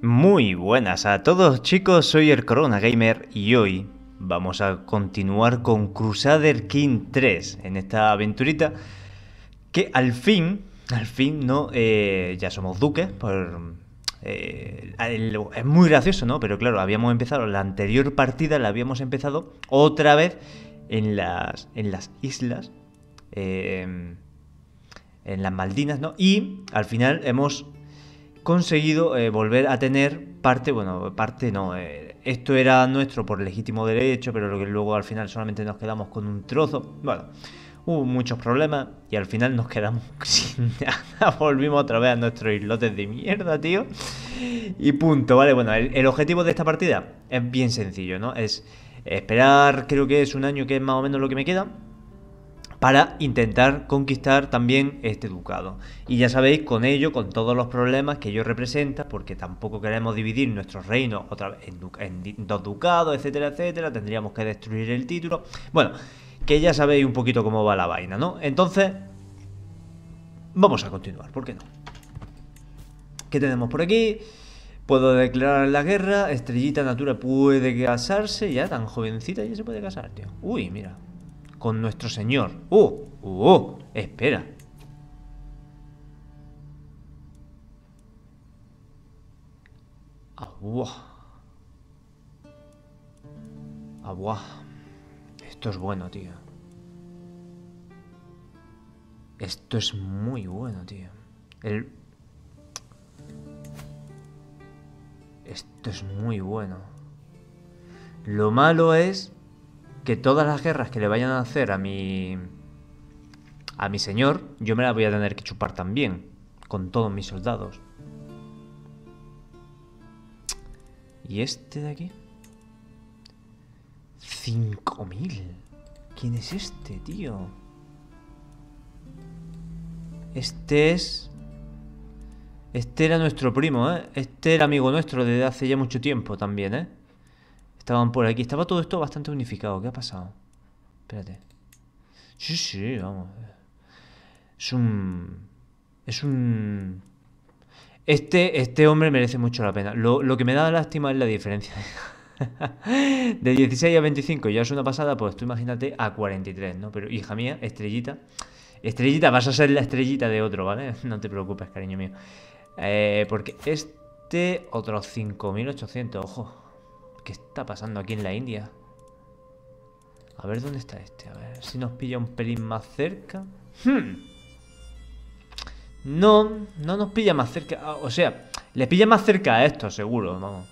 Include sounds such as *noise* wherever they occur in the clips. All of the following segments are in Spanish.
Muy buenas a todos chicos, soy el Corona Gamer y hoy vamos a continuar con Crusader King 3 en esta aventurita que al fin, al fin, ¿no? Eh, ya somos duques, por, eh, es muy gracioso, ¿no? Pero claro, habíamos empezado, la anterior partida la habíamos empezado otra vez en las, en las islas, eh, en las Maldinas, ¿no? Y al final hemos conseguido eh, volver a tener parte, bueno, parte no, eh, esto era nuestro por legítimo derecho, pero lo que luego al final solamente nos quedamos con un trozo, bueno, hubo muchos problemas y al final nos quedamos *laughs* sin nada, volvimos otra vez a nuestros islotes de mierda, tío, y punto, ¿vale? Bueno, el, objetivo de esta partida es bien sencillo, ¿no? Es esperar, creo que es un año que es más o menos lo que me queda, para intentar conquistar también este ducado. Y ya sabéis, con ello, con todos los problemas que ello representa, porque tampoco queremos dividir nuestros reinos otra vez en, dos ducados, etcétera, etcétera, tendríamos que destruir el título. Bueno, que ya sabéis un poquito cómo va la vaina, ¿no? Entonces, vamos a continuar, ¿por qué no? ¿Qué tenemos por aquí? Puedo declarar la guerra, Estrellita Natura puede casarse, ya tan jovencita ya se puede casar, tío. Uy, mira, con nuestro Señor. ¡Uh! ¡Uh! Espera. Agua. Agua. Esto es bueno, tío. Esto es muy bueno, tío. El... Esto es muy bueno. Lo malo es que todas las guerras que le vayan a hacer a mi a mi señor, yo me las voy a tener que chupar también con todos mis soldados. ¿Y este de aquí? 5000. ¿Quién es este, tío? Este es este era nuestro primo, ¿eh? Este era amigo nuestro desde hace ya mucho tiempo también, ¿eh? Estaban por aquí. Estaba todo esto bastante unificado. ¿Qué ha pasado? Espérate. Sí, sí, vamos. Es un... Es un... Este, este hombre merece mucho la pena. Lo, que me da lástima es la diferencia. de *laughs* 16 a 25 ya es una pasada, pues tú imagínate a 43, ¿no? Pero hija mía, estrellita. Estrellita, vas a ser la estrellita de otro, ¿vale? *laughs* No te preocupes, cariño mío. Eh, porque este, otros 5800, ojo. ¿Qué está pasando aquí en la India? A ver dónde está este. A ver si nos pilla un pelín más cerca. Hmm. No, no nos pilla más cerca. Ah, o sea, le pilla más cerca a esto, seguro, vamos.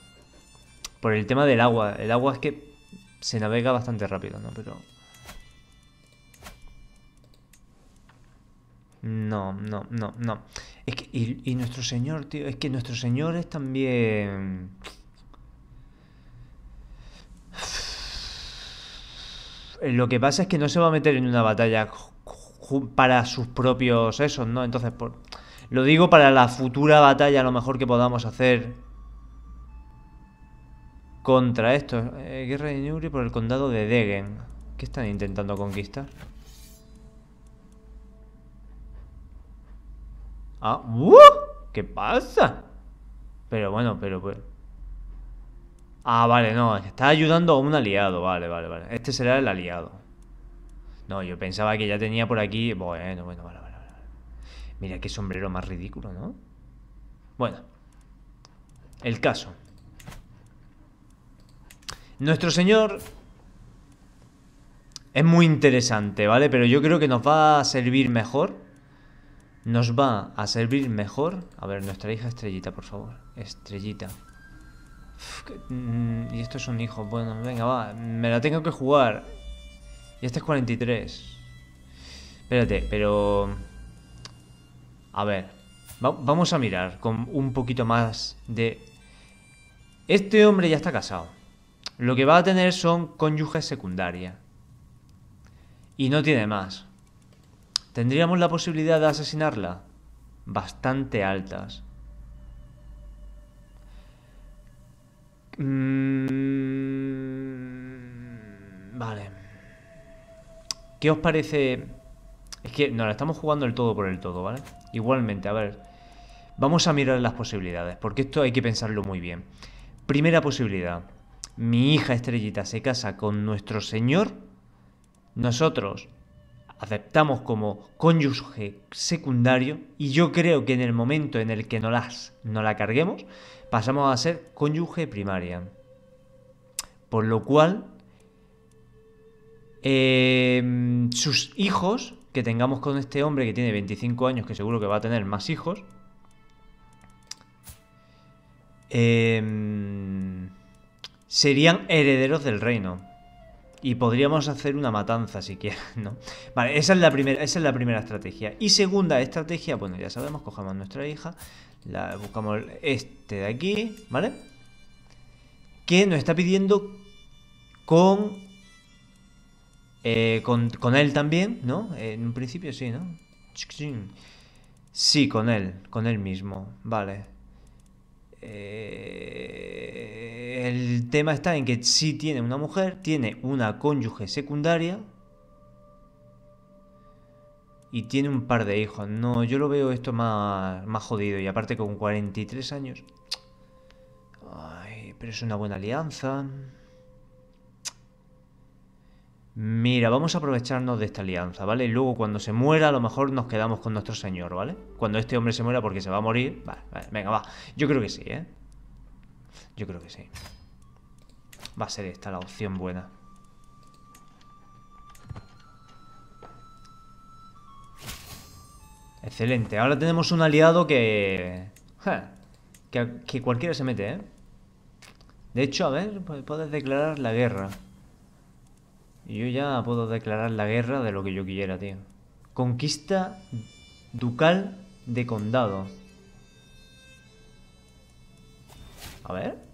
Por el tema del agua. El agua es que se navega bastante rápido, ¿no? Pero... No, no, no, no. Es que, y nuestro señor, tío, es que nuestro señor es también... Lo que pasa es que no se va a meter en una batalla para sus propios esos, ¿no? Entonces, por... lo digo para la futura batalla, a lo mejor que podamos hacer contra esto. Eh, guerra de Newry por el condado de Degen. ¿Qué están intentando conquistar? Ah, ¡uh! ¿Qué pasa? Pero bueno, pero pues... Ah, vale, no, está ayudando a un aliado, vale, vale, vale. Este será el aliado. No, yo pensaba que ya tenía por aquí... Bueno, bueno, vale, vale, vale. Mira qué sombrero más ridículo, ¿no? Bueno. El caso. Nuestro señor es muy interesante, ¿vale? Pero yo creo que nos va a servir mejor. Nos va a servir mejor. A ver, nuestra hija Estrellita, por favor. Estrellita. Mm, y esto es un hijo. Bueno, venga, va. Me la tengo que jugar. Y este es 43. Espérate, pero... A ver. vamos a mirar con un poquito más de... Este hombre ya está casado. Lo que va a tener son cónyuges secundarias. Y no tiene más. ¿Tendríamos la posibilidad de asesinarla? Bastante altas. Mm, vale. ¿Qué os parece? Es que nos la estamos jugando el todo por el todo, ¿vale? Igualmente, a ver. Vamos a mirar las posibilidades, porque esto hay que pensarlo muy bien. Primera posibilidad. Mi hija Estrellita se casa con nuestro señor. Nosotros aceptamos como cónyuge secundario y yo creo que en el momento en el que no, las, no la carguemos, pasamos a ser cónyuge primaria. Por lo cual, em, sus hijos que tengamos con este hombre que tiene 25 años, que seguro que va a tener más hijos, em, serían herederos del reino. Y podríamos hacer una matanza si quieres, *laughs* ¿no? Vale, esa es, la primera, esa es la primera estrategia. Y segunda estrategia, bueno, ya sabemos, cogemos nuestra hija, la, buscamos este de aquí, ¿vale? Que nos está pidiendo con, eh, con, con él también, ¿no? En un principio sí, ¿no? Sí, con él, con él mismo, vale. Eh, el tema está en que si tiene una mujer, tiene una cónyuge secundaria y tiene un par de hijos. No, yo lo veo esto más, más jodido y aparte con 43 años. Ay, pero es una buena alianza. Mira, vamos a aprovecharnos de esta alianza, ¿vale? Y luego cuando se muera, a lo mejor nos quedamos con nuestro señor, ¿vale? Cuando este hombre se muera porque se va a morir. Vale, vale, venga, va. Yo creo que sí, ¿eh? Yo creo que sí. Va a ser esta la opción buena. Excelente. Ahora tenemos un aliado que... que, cualquiera se mete, ¿eh? De hecho, a ver, puedes declarar la guerra. Yo ya puedo declarar la guerra de lo que yo quiera, tío. Conquista ducal de condado. A ver.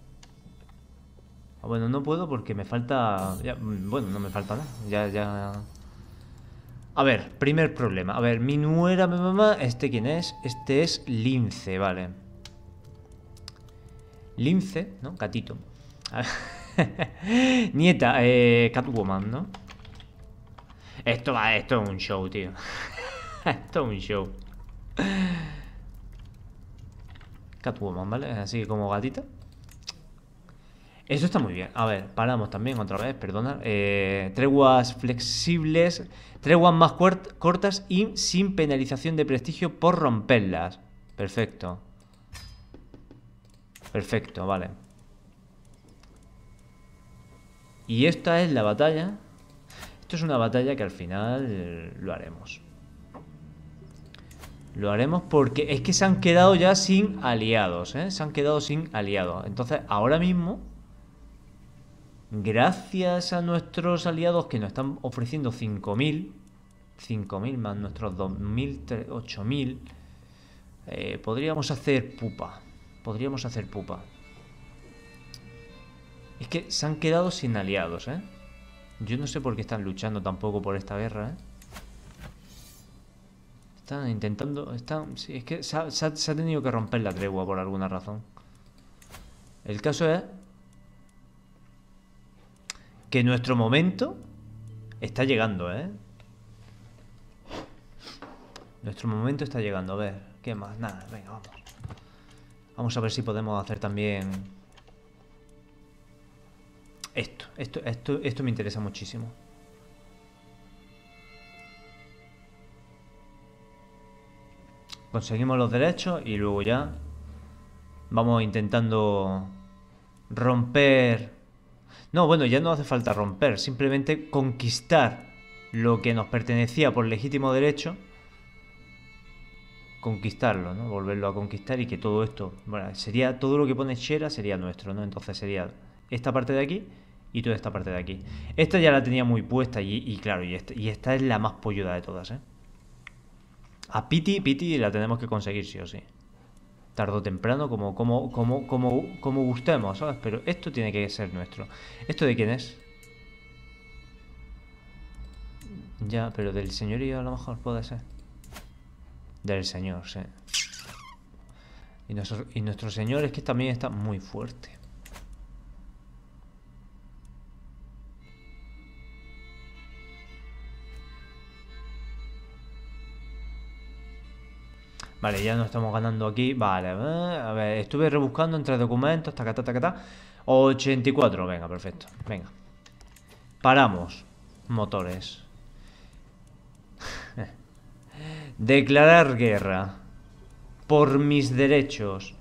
Ah, bueno, no puedo porque me falta... bueno, no me falta nada. Ya, ya... A ver, primer problema. A ver, mi nuera, mi mamá... ¿Este quién es? Este es Lince, vale. Lince, ¿no? Gatito. *laughs* Nieta, eh, Catwoman, ¿no? Esto va, esto es un show, tío. *laughs* esto es un show. Catwoman, ¿vale? Así como gatita. Eso está muy bien. A ver, paramos también otra vez, perdona. Eh, treguas flexibles, treguas más cortas y sin penalización de prestigio por romperlas. Perfecto. Perfecto, vale. Y esta es la batalla. Esto es una batalla que al final lo haremos. Lo haremos porque es que se han quedado ya sin aliados, ¿eh? Se han quedado sin aliados. Entonces, ahora mismo, gracias a nuestros aliados que nos están ofreciendo 5.000, 5.000 más nuestros 2.000, 8.000, eh, podríamos hacer pupa. Podríamos hacer pupa. Es que se han quedado sin aliados, ¿eh? Yo no sé por qué están luchando tampoco por esta guerra, ¿eh? Están intentando... Están, es que se ha, tenido que romper la tregua por alguna razón. El caso es... Que nuestro momento está llegando, ¿eh? Nuestro momento está llegando. A ver, ¿qué más? Nada, venga, vamos. Vamos a ver si podemos hacer también esto, esto, esto, esto me interesa muchísimo. Conseguimos los derechos y luego ya vamos intentando romper... No, bueno, ya no hace falta romper, simplemente conquistar lo que nos pertenecía por legítimo derecho. Conquistarlo, ¿no? Volverlo a conquistar y que todo esto... Bueno, sería todo lo que pone Shera sería nuestro, ¿no? Entonces sería esta parte de aquí y toda esta parte de aquí. Esta ya la tenía muy puesta y, claro, y y esta, es la más polluda de todas, ¿eh? A Piti, Piti la tenemos que conseguir sí o sí. Tardo o temprano, como, como, como, como, como gustemos, ¿sabes? Pero esto tiene que ser nuestro. ¿Esto de quién es? Ya, pero del señorío a lo mejor puede ser. Del señor, sí. Y nuestro, y nuestro señor es que también está muy fuerte. Vale, ya no estamos ganando aquí. Vale, eh, a ver, estuve rebuscando entre documentos, tacata, tacata. 84, venga, perfecto. Venga. Paramos. Motores. *laughs* Declarar guerra. Por mis derechos.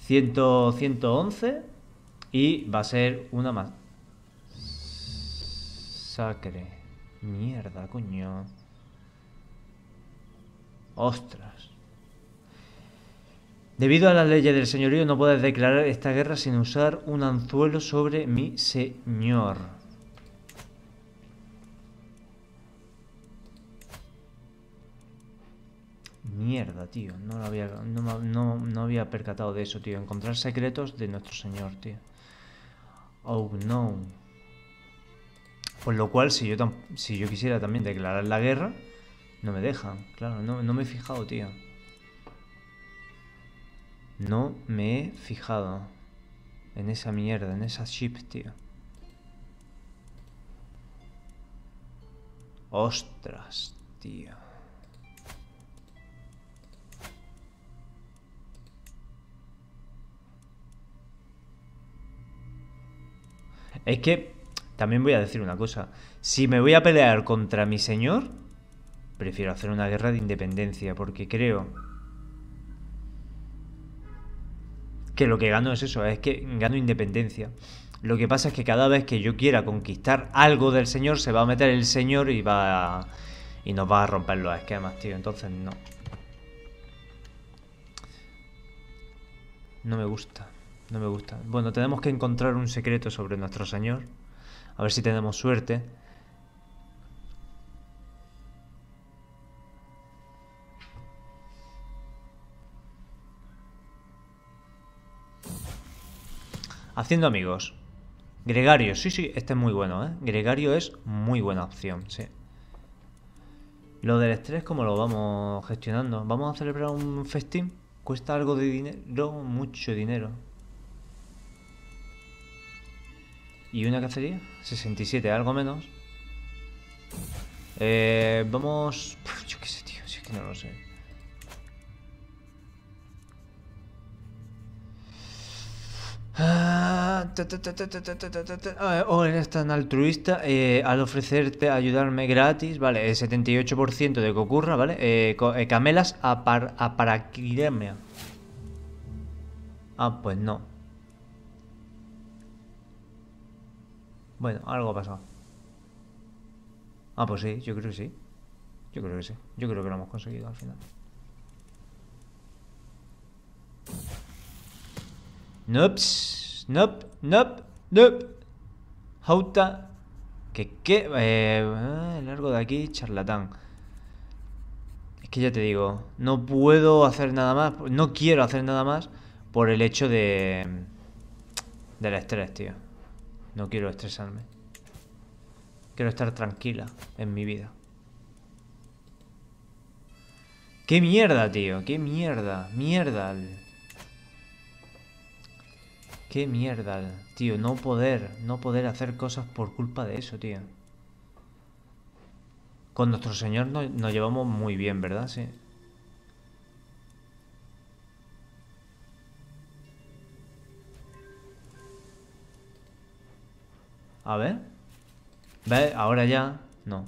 100, 111. Y va a ser una más. Sacre. Mierda, coño. Ostras. Debido a las leyes del señorío no puedes declarar esta guerra sin usar un anzuelo sobre mi señor. Mierda, tío. No, había, no, había percatado de eso, tío. Encontrar secretos de nuestro señor, tío. Oh, no. Por lo cual, si yo, si yo quisiera también declarar la guerra, no me dejan. Claro, no, no me he fijado, tío. No me he fijado en esa mierda, en esa chip, tío. Ostras, tío. Es que también voy a decir una cosa. Si me voy a pelear contra mi señor, prefiero hacer una guerra de independencia, porque creo que lo que gano es eso, es que gano independencia. Lo que pasa es que cada vez que yo quiera conquistar algo del señor, se va a meter el señor y va y nos va a romper los esquemas, tío. Entonces no. No me gusta. No me gusta. Bueno, tenemos que encontrar un secreto sobre nuestro señor. A ver si tenemos suerte. Haciendo amigos. Gregario, sí, sí, este es muy bueno, ¿eh? Gregario es muy buena opción, sí. Lo del estrés, ¿cómo lo vamos gestionando? ¿Vamos a celebrar un festín? ¿Cuesta algo de dinero? Mucho dinero. ¿Y una cacería? 67, algo menos. Eh, vamos... yo qué sé, tío, si es que no lo sé. Oh, eres tan altruista eh, al ofrecerte ayudarme gratis, vale, 78% de que ocurra, ¿vale? Eh, eh, camelas a, par. Ah, pues no. Bueno, algo ha pasado. Ah, pues sí, yo creo que sí. Yo creo que sí. Yo creo que lo hemos conseguido al final. Nops, nop, nop, nop. Jauta. Que qué. Eh, largo de aquí, charlatán. Es que ya te digo, no puedo hacer nada más. No quiero hacer nada más por el hecho de. del estrés, tío. No quiero estresarme. Quiero estar tranquila en mi vida. ¡Qué mierda, tío! ¡Qué mierda! ¡Mierda! Qué mierda, tío, no poder, no poder hacer cosas por culpa de eso, tío. Con nuestro señor nos, llevamos muy bien, ¿verdad? Sí. A ver. ¿Ves? Ahora ya. No.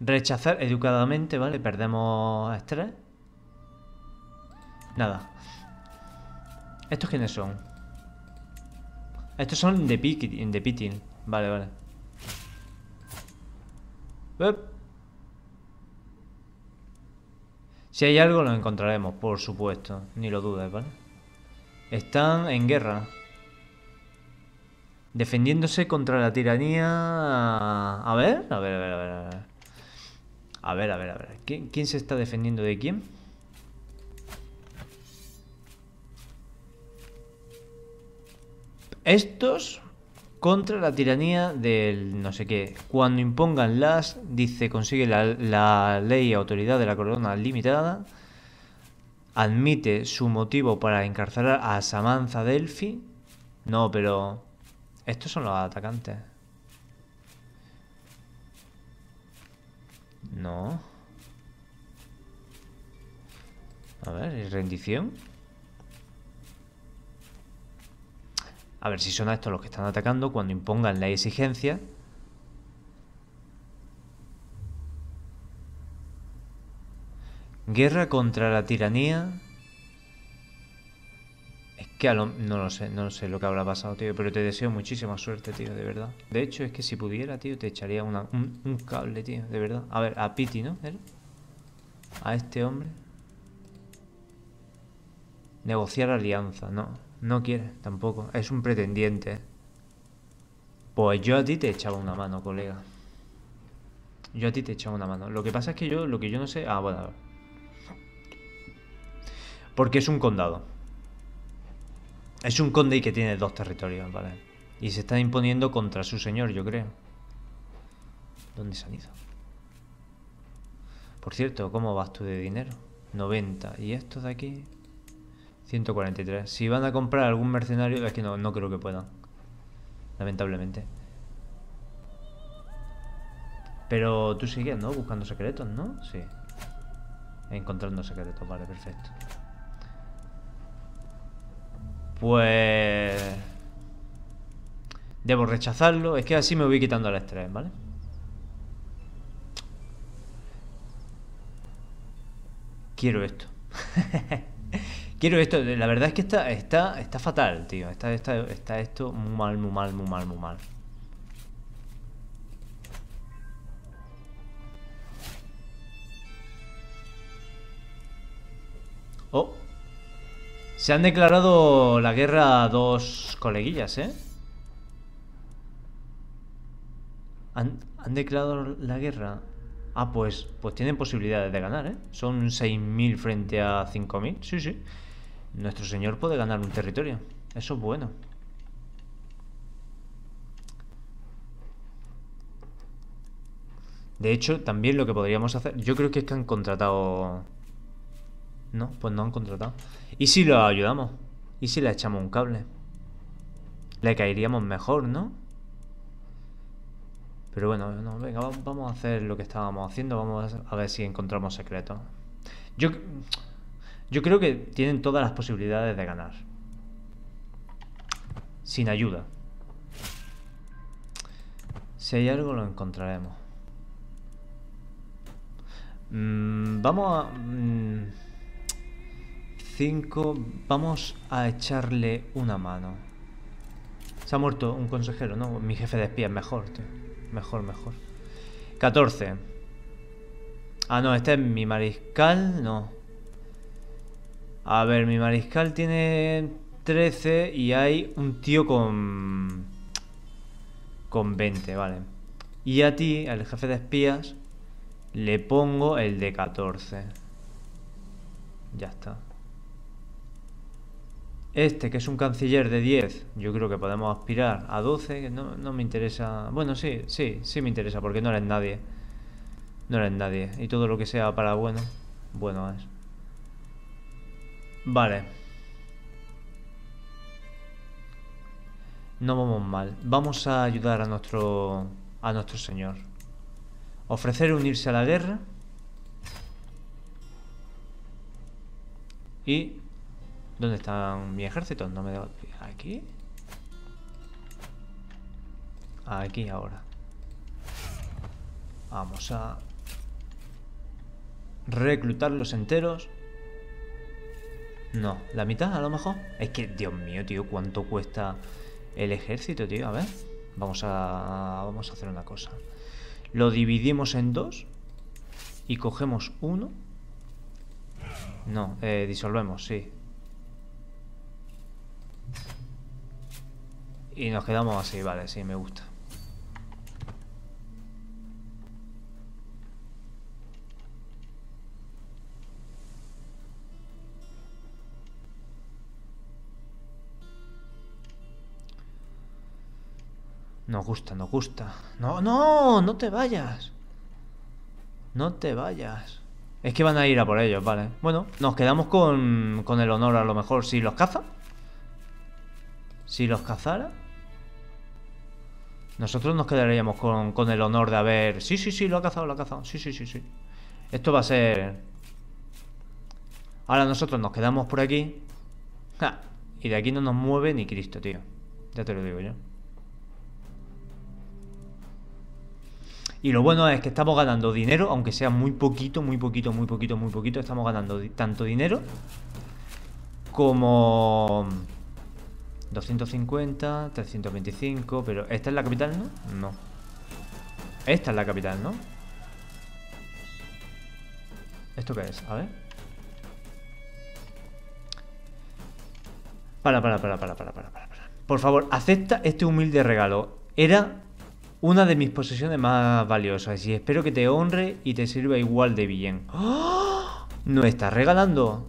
Rechazar educadamente, ¿vale? Perdemos estrés. Nada. ¿Estos quiénes son? Estos son de, pitting. Vale, vale. Si hay algo lo encontraremos, por supuesto. Ni lo dudes, ¿vale? Están en guerra. Defendiéndose contra la tiranía... A ver, a ver, a ver, a ver. A ver, a ver, a ver. ¿Quién, quién se está defendiendo de quién? Estos contra la tiranía del no sé qué. Cuando impongan las, dice, consigue la, ley y autoridad de la corona limitada, admite su motivo para encarcelar a Samantha Delphi. No, pero estos son los atacantes. A ver, rendición? A ver si son estos los que están atacando cuando impongan la exigencia. Guerra contra la tiranía. Es que no lo sé, no sé lo que habrá pasado, tío, pero te deseo muchísima suerte, tío, de verdad. De hecho, es que si pudiera, tío, te echaría un, cable, tío, de verdad. A ver, a Piti, ¿no? A este hombre. Negociar alianza, no. No quiere, tampoco. Es un pretendiente. Pues yo a ti te echaba una mano, colega. Yo a ti te echaba una mano. Lo que pasa es que yo, lo que yo no sé... Ah, bueno, Porque es un condado. Es un conde y que tiene dos territorios, ¿vale? Y se está imponiendo contra su señor, yo creo. ¿Dónde se han ido? Por cierto, ¿cómo vas tú de dinero? 90. ¿Y esto de aquí? 143. Si van a comprar algún mercenario, es que no, no creo que puedan. Lamentablemente. Pero tú sigues, ¿no? Buscando secretos, ¿no? Sí. Encontrando secretos, vale, perfecto. Pues... Debo rechazarlo. Es que así me voy quitando el estrés, ¿vale? Quiero esto. *laughs* Quiero esto. La verdad es que está, está, está fatal, tío. Está, está, está esto muy mal, muy mal, muy mal, muy mal. Oh. Se han declarado la guerra a dos coleguillas, ¿eh? ¿Han, han declarado la guerra? Ah, pues, pues tienen posibilidades de ganar, ¿eh? Son 6.000 frente a 5.000. Sí, sí. Nuestro señor puede ganar un territorio. Eso es bueno. De hecho, también lo que podríamos hacer... Yo creo que es que han contratado... No, pues no han contratado. ¿Y si lo ayudamos? ¿Y si le echamos un cable? Le caeríamos mejor, ¿no? Pero bueno, venga, vamos a hacer lo que estábamos haciendo. Vamos a ver si encontramos secretos. Yo... Yo creo que tienen todas las posibilidades de ganar. Sin ayuda. Si hay algo lo encontraremos. Mm, vamos a... 5. Mm, vamos a echarle una mano. Se ha muerto un consejero, ¿no? Mi jefe de espías, mejor, tío. Mejor, mejor. 14. Ah, no, este es mi mariscal. No. A ver, mi mariscal tiene 13 y hay un tío con... Con 20, vale. Y a ti, al jefe de espías, le pongo el de 14. Ya está. Este, que es un canciller de 10, yo creo que podemos aspirar a 12, que no, no me interesa... Bueno, sí, sí, sí me interesa, porque no eres nadie. No eres nadie. Y todo lo que sea para bueno, bueno es. Vale. No vamos mal. Vamos a ayudar a nuestro a nuestro señor. Ofrecer unirse a la guerra. Y ¿dónde están mi ejército? No me debo aquí. Aquí ahora. Vamos a reclutarlos enteros. No, la mitad a lo mejor. Es que, Dios mío, tío, ¿cuánto cuesta el ejército, tío? A ver, vamos a, vamos a hacer una cosa. Lo dividimos en dos y cogemos uno. No, eh, disolvemos, sí. Y nos quedamos así, vale, sí, me gusta. Nos gusta, nos gusta. No, no, no te vayas. No te vayas. Es que van a ir a por ellos, vale. Bueno, nos quedamos con, con el honor a lo mejor. Si los caza. Si los cazara. Nosotros nos quedaríamos con, con el honor de haber... Sí, sí, sí, lo ha cazado, lo ha cazado. Sí, sí, sí, sí. Esto va a ser... Ahora nosotros nos quedamos por aquí. y de aquí no nos mueve ni Cristo, tío. Ya te lo digo yo. Y lo bueno es que estamos ganando dinero, aunque sea muy poquito, muy poquito, muy poquito, muy poquito. Estamos ganando tanto dinero como 250, 325, pero ¿esta es la capital, no? No. Esta es la capital, ¿no? ¿Esto qué es? A ver. Para, para, para, para, para, para, para. Por favor, acepta este humilde regalo. Era una de mis posesiones más valiosas y espero que te honre y te sirva igual de bien. ¡Oh! *gasps* ¿No estás regalando?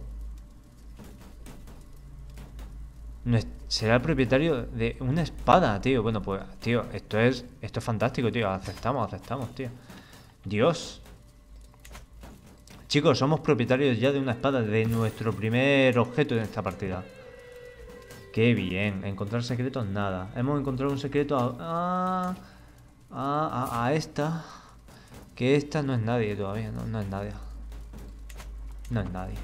¿No será el propietario de una espada, tío? Bueno, pues, tío, esto es, esto es fantástico, tío. Aceptamos, aceptamos, tío. Dios. Chicos, somos propietarios ya de una espada, de nuestro primer objeto en esta partida. Qué bien. Encontrar secretos, nada. Hemos encontrado un secreto a... A, a, esta. Que esta no es nadie todavía, no, no es nadie. No es nadie.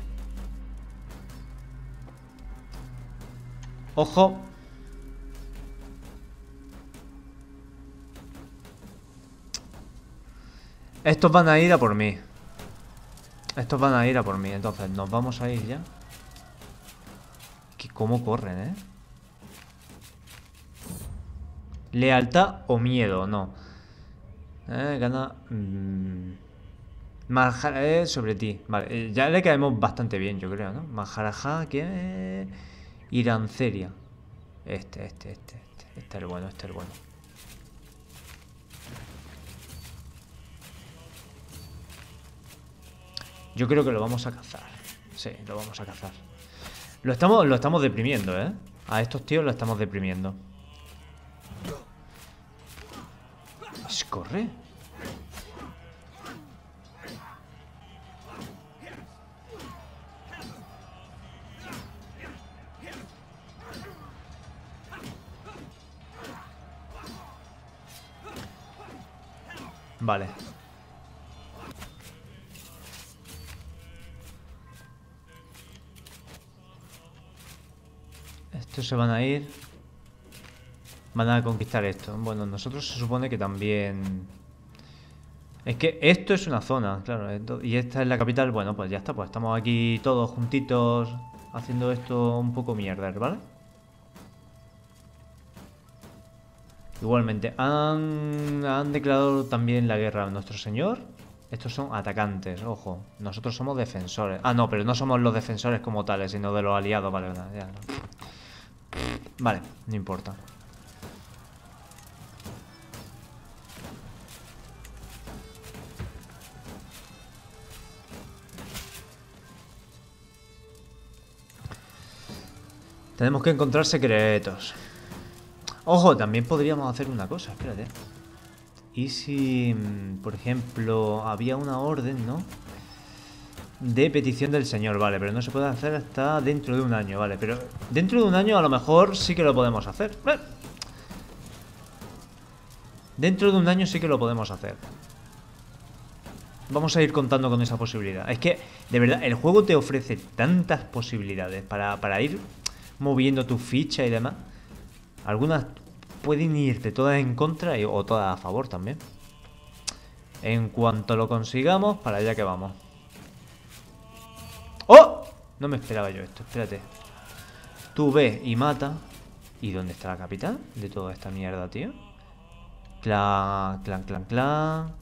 Ojo. Estos van a ir a por mí. Estos van a ir a por mí, entonces nos vamos a ir ya. Que cómo corren, ¿eh? Lealtad o miedo, no. Eh, gana... Mmm, sobre ti. Vale, eh, ya le caemos bastante bien, yo creo, ¿no? Maharaja, ¿qué? Iranceria. Este, este, este, este. Este es el bueno, este es el bueno. Yo creo que lo vamos a cazar. Sí, lo vamos a cazar. Lo estamos, lo estamos deprimiendo, ¿eh? A estos tíos lo estamos deprimiendo. Corre. Vale. Estos se van a ir. Van a conquistar esto. Bueno, nosotros se supone que también... Es que esto es una zona, claro. Y esta es la capital. Bueno, pues ya está. Pues estamos aquí todos juntitos haciendo esto un poco mierda, ¿vale? Igualmente, han, han declarado también la guerra a nuestro señor. Estos son atacantes, ojo. Nosotros somos defensores. Ah, no, pero no somos los defensores como tales, sino de los aliados, vale, ya, Vale, no importa. Tenemos que encontrar secretos. Ojo, también podríamos hacer una cosa, espérate. Y si, mm, por ejemplo, había una orden, ¿no? De petición del señor, vale, pero no se puede hacer hasta dentro de un año, vale. Pero dentro de un año a lo mejor sí que lo podemos hacer. Dentro de un año sí que lo podemos hacer. Vamos a ir contando con esa posibilidad. Es que, de verdad, el juego te ofrece tantas posibilidades para, para ir moviendo tu ficha y demás. Algunas pueden irte todas en contra y, o todas a favor también. En cuanto lo consigamos, para allá que vamos. ¡Oh! No me esperaba yo esto, espérate. Tú ve y mata. ¿Y dónde está la capital de toda esta mierda, tío? Clan, clan, clan, clan.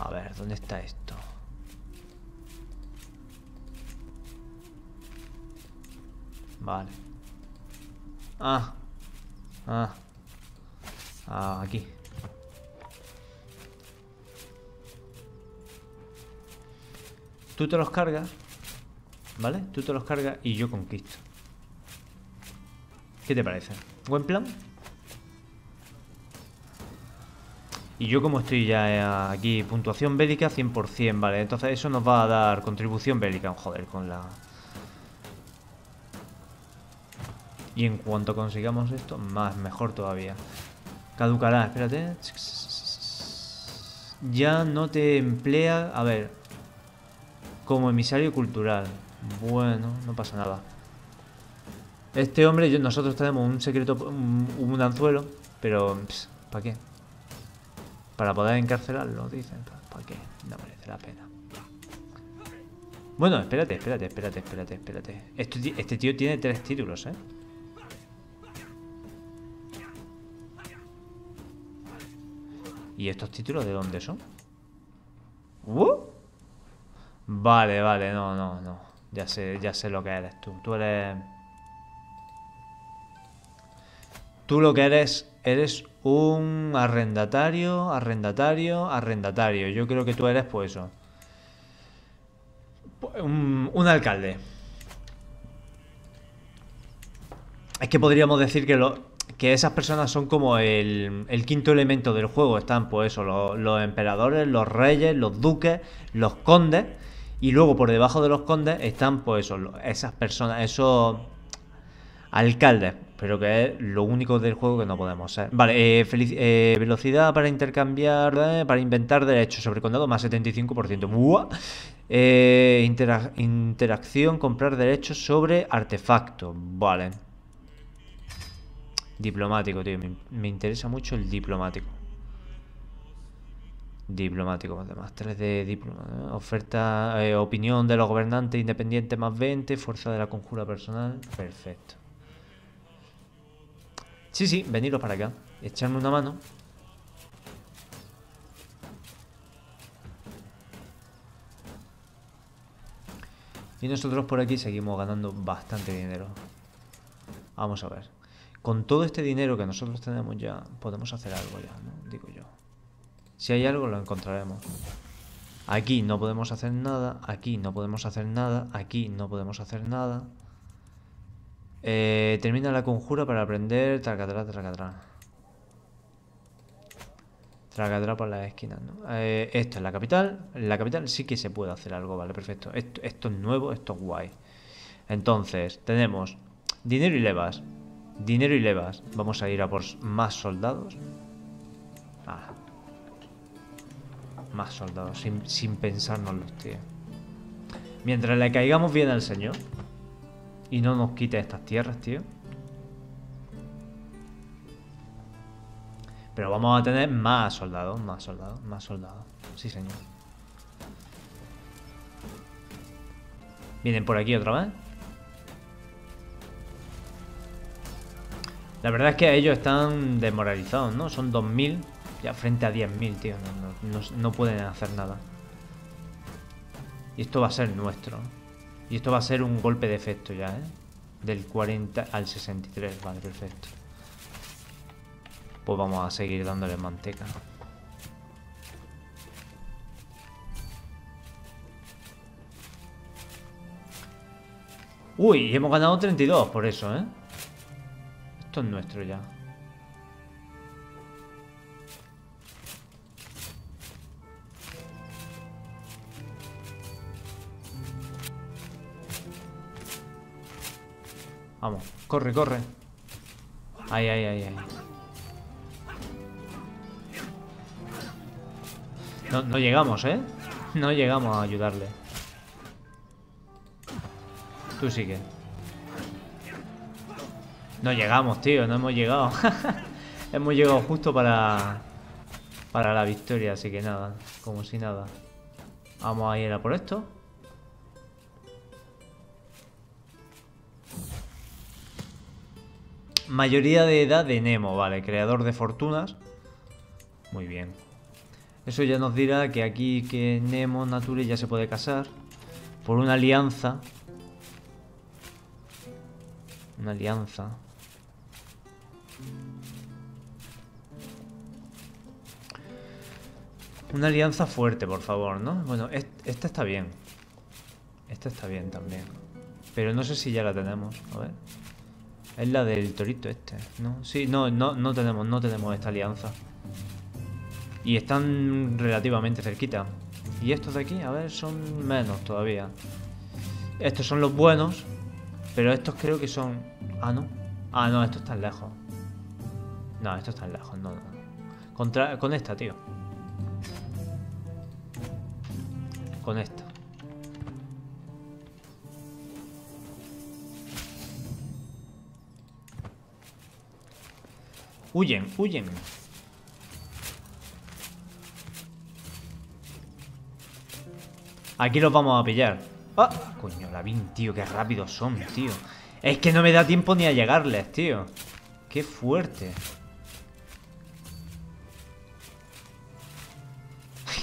A ver, ¿dónde está esto? Vale. Ah. Ah. Ah, aquí. Tú te los cargas. ¿Vale? Tú te los cargas y yo conquisto. ¿Qué te parece? ¿Buen plan? Y yo como estoy ya aquí, puntuación bélica 100%, vale. Entonces eso nos va a dar contribución bélica. Joder, con la... Y en cuanto consigamos esto, más, mejor todavía. Caducará, espérate. Ya no te emplea... A ver. Como emisario cultural. Bueno, no pasa nada. Este hombre, nosotros tenemos un secreto, un, anzuelo, pero ¿para qué? Para poder encarcelarlo, dicen. ¿Para qué? No merece la pena. Bueno, espérate, espérate, espérate, espérate, espérate. Este, este tío tiene tres títulos, ¿eh? ¿Y estos títulos de dónde son? ¿Uh? Vale, vale, no, no, no. Ya sé, ya sé lo que eres tú. Tú eres... Tú lo que eres, eres un arrendatario, arrendatario, arrendatario. Yo creo que tú eres, pues eso. Un, alcalde. Es que podríamos decir que, lo, que esas personas son como el, quinto elemento del juego. Están, pues eso, los, emperadores, los reyes, los duques, los condes. Y luego por debajo de los condes están, pues eso, esas personas, esos alcaldes pero que es lo único del juego que no podemos ser. Vale, eh, eh, velocidad para intercambiar, eh, para inventar derechos sobre condado, más 75%. ¡Buah! interacción, comprar derechos sobre artefacto. Vale. Diplomático, tío. Me, interesa mucho el diplomático. Diplomático, además 3 de diplomático. Oferta, opinión de los gobernantes independientes más 20, fuerza de la conjura personal. Perfecto. Sí, sí, veniros para acá. Echarme una mano. Y nosotros por aquí seguimos ganando bastante dinero. Vamos a ver. Con todo este dinero que nosotros tenemos ya, podemos hacer algo ya, ¿no? Digo yo. Si hay algo, lo encontraremos. Aquí no podemos hacer nada, aquí no podemos hacer nada, aquí no podemos hacer nada. Eh, termina la conjura para aprender tracatra, tracatra. Tracatra por las esquinas, ¿no? Eh, esto es la capital. En la capital sí que se puede hacer algo, vale, perfecto. Esto es nuevo, esto es guay. Entonces, tenemos dinero y levas. Dinero y levas. Vamos a ir a por más soldados. Ah. Más soldados, sin, sin pensárnoslos, tío. Mientras le caigamos bien al señor. Y no nos quite estas tierras, tío. Pero vamos a tener más soldados, más soldados, más soldados. Sí, señor. Vienen por aquí otra vez. La verdad es que ellos están desmoralizados, ¿no? Son 2.000 ya frente a 10.000, tío. No, pueden hacer nada. Y esto va a ser nuestro. Y esto va a ser un golpe de efecto ya, ¿eh? Del 40 al 63, vale, perfecto. Pues vamos a seguir dándole manteca. Uy, hemos ganado 32 por eso, ¿eh? Es nuestro ya. Vamos, corre, corre. Ahí, ahí, ahí, ahí. No, no llegamos, ¿eh? No llegamos a ayudarle. Tú sigue. No llegamos, tío, no hemos llegado. *laughs* hemos llegado justo para... Para la victoria, así que nada. Como si nada. Vamos a ir a por esto. Mayoría de edad de Nemo, vale, creador de fortunas. Muy bien. Eso ya nos dirá que aquí que Nemo Nature ya se puede casar por una alianza. Una alianza. Una alianza fuerte, por favor, ¿no? Bueno, esta está bien. Esta está bien también. Pero no sé si ya la tenemos. A ver. Es la del torito este, ¿no? Sí, no, no, no tenemos, no tenemos esta alianza. Y están relativamente cerquita. Y estos de aquí, a ver, son menos todavía. Estos son los buenos. Pero estos creo que son... Ah, no. Ah, no, estos están lejos. No, esto está lejos, no, no. Contra, con esta, tío. Con esta. Huyen, huyen. Aquí los vamos a pillar. ¡Ah! Coño, la vin, tío, qué rápidos son, tío. Es que no me da tiempo ni a llegarles, tío. Qué fuerte.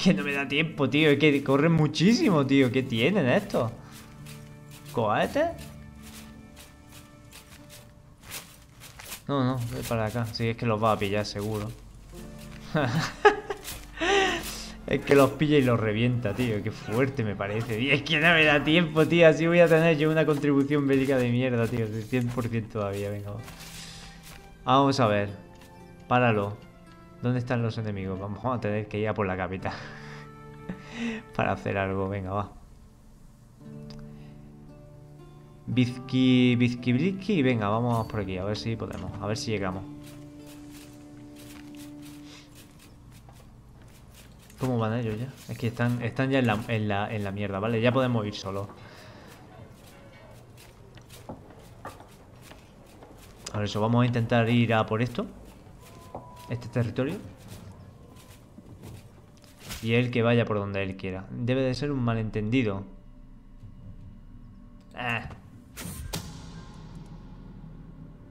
Que no me da tiempo, tío. Es que corren muchísimo, tío. ¿Qué tienen estos? ¿Cohetes? No, no, ve para acá. Sí, es que los va a pillar seguro. *laughs* es que los pilla y los revienta, tío. Qué fuerte me parece. Y es que no me da tiempo, tío. Así voy a tener yo una contribución bélica de mierda, tío. De 100% todavía, venga. Vamos a ver. Páralo. ¿Dónde están los enemigos? Vamos a tener que ir a por la capital. *laughs* Para hacer algo, venga, va. Bizki, Bizki, venga, vamos por aquí, a ver si podemos, a ver si llegamos. ¿Cómo van ellos ya? Es que están, están ya en la, en, la, en la mierda, ¿vale? Ya podemos ir solos. Ahora eso, vamos a intentar ir a por esto. Este territorio. Y él que vaya por donde él quiera. Debe de ser un malentendido. Eh.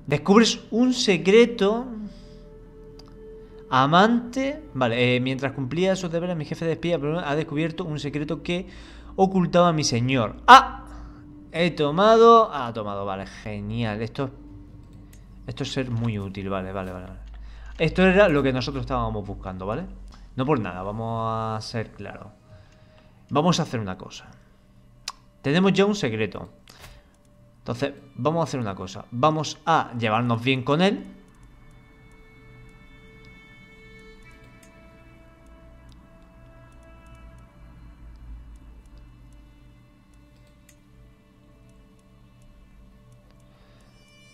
Descubres un secreto. Amante. Vale, eh, mientras cumplía sus deberes, mi jefe de espía ha descubierto un secreto que ocultaba a mi señor. ¡Ah! He tomado. Ha tomado, vale, genial. Esto. Esto es ser muy útil, vale, vale, vale. Esto era lo que nosotros estábamos buscando, ¿vale? No por nada, vamos a ser claros. Vamos a hacer una cosa. Tenemos ya un secreto. Entonces, vamos a hacer una cosa. Vamos a llevarnos bien con él.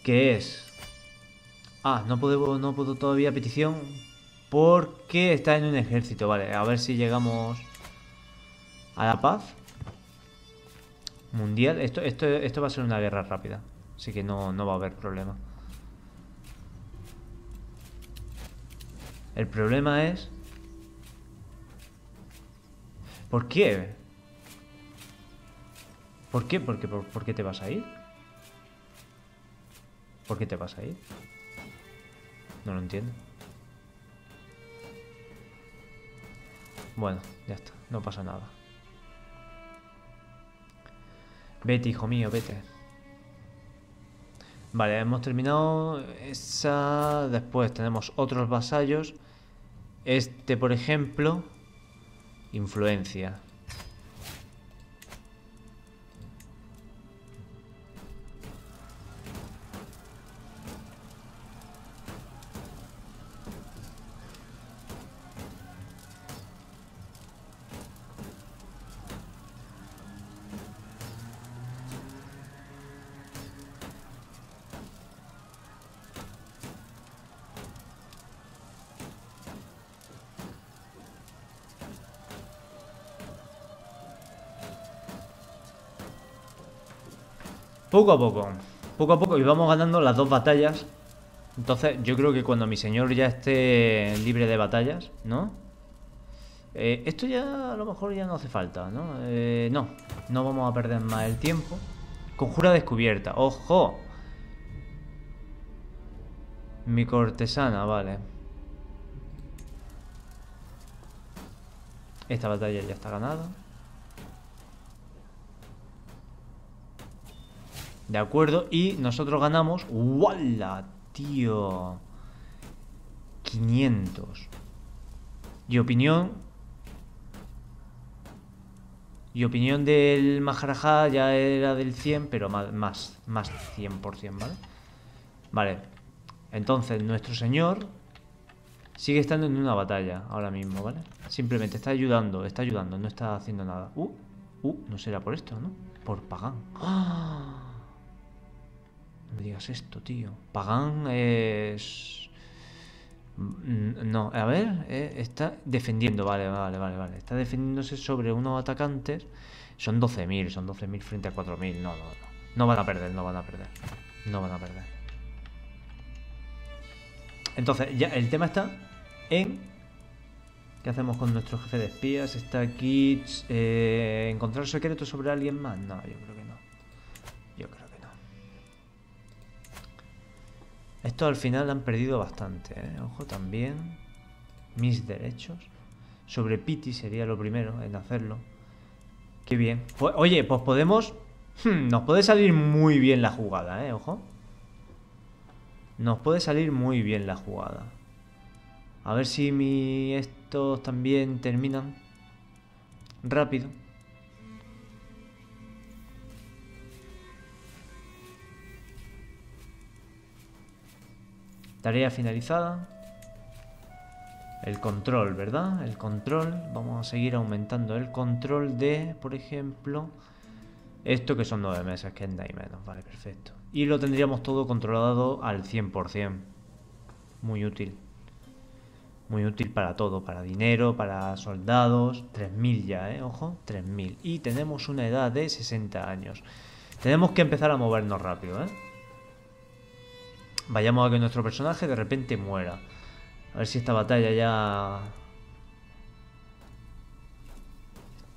¿Qué es? Ah, no puedo, no puedo todavía petición porque está en un ejército. Vale, a ver si llegamos a la paz mundial. Esto, esto, esto va a ser una guerra rápida. Así que no, no va a haber problema. El problema es... ¿Por qué? ¿Por qué? ¿Por qué, por, qué te vas a ir? ¿Por qué te vas a ir? No lo entiendo. Bueno, ya está. No pasa nada. Vete, hijo mío, vete. Vale, hemos terminado esa... Después tenemos otros vasallos. Este, por ejemplo, influencia. Poco a poco. Poco a poco y vamos ganando las dos batallas. Entonces yo creo que cuando mi señor ya esté libre de batallas, ¿no? Eh, esto ya a lo mejor ya no hace falta, ¿no? Eh, no, no vamos a perder más el tiempo. Conjura descubierta. ¡Ojo! Mi cortesana, vale. Esta batalla ya está ganada. De acuerdo, y nosotros ganamos... ¡Wala, tío! 500. Y opinión... Y opinión del Maharaja ya era del 100, pero más, más 100%, ¿vale? Vale. Entonces, nuestro señor sigue estando en una batalla ahora mismo, ¿vale? Simplemente está ayudando, está ayudando, no está haciendo nada. Uh, uh, no será por esto, ¿no? Por Pagán. ¡Ah! No me digas esto, tío. Pagán es... Mm, no, a ver, eh, está defendiendo, vale, vale, vale, vale. Está defendiéndose sobre unos atacantes. Son 12.000, son 12.000 frente a 4.000. No, no, no. No van a perder, no van a perder. No van a perder. Entonces, ya el tema está en... ¿Qué hacemos con nuestro jefe de espías? Está aquí... Eh, ¿Encontrar secretos sobre alguien más? No, yo creo que no. Esto al final han perdido bastante, ¿eh? Ojo, también. Mis derechos. Sobre Pity sería lo primero en hacerlo. Qué bien. Oye, pues podemos... Hmm, nos puede salir muy bien la jugada, ¿eh? Ojo. Nos puede salir muy bien la jugada. A ver si mi estos también terminan rápido. Tarea finalizada. El control, ¿verdad? El control. Vamos a seguir aumentando el control de, por ejemplo, esto que son nueve meses, que es nada y menos. Vale, perfecto. Y lo tendríamos todo controlado al 100%. Muy útil. Muy útil para todo, para dinero, para soldados. 3.000 ya, ¿eh? Ojo, 3.000. Y tenemos una edad de 60 años. Tenemos que empezar a movernos rápido, ¿eh? Vayamos a que nuestro personaje de repente muera. A ver si esta batalla ya...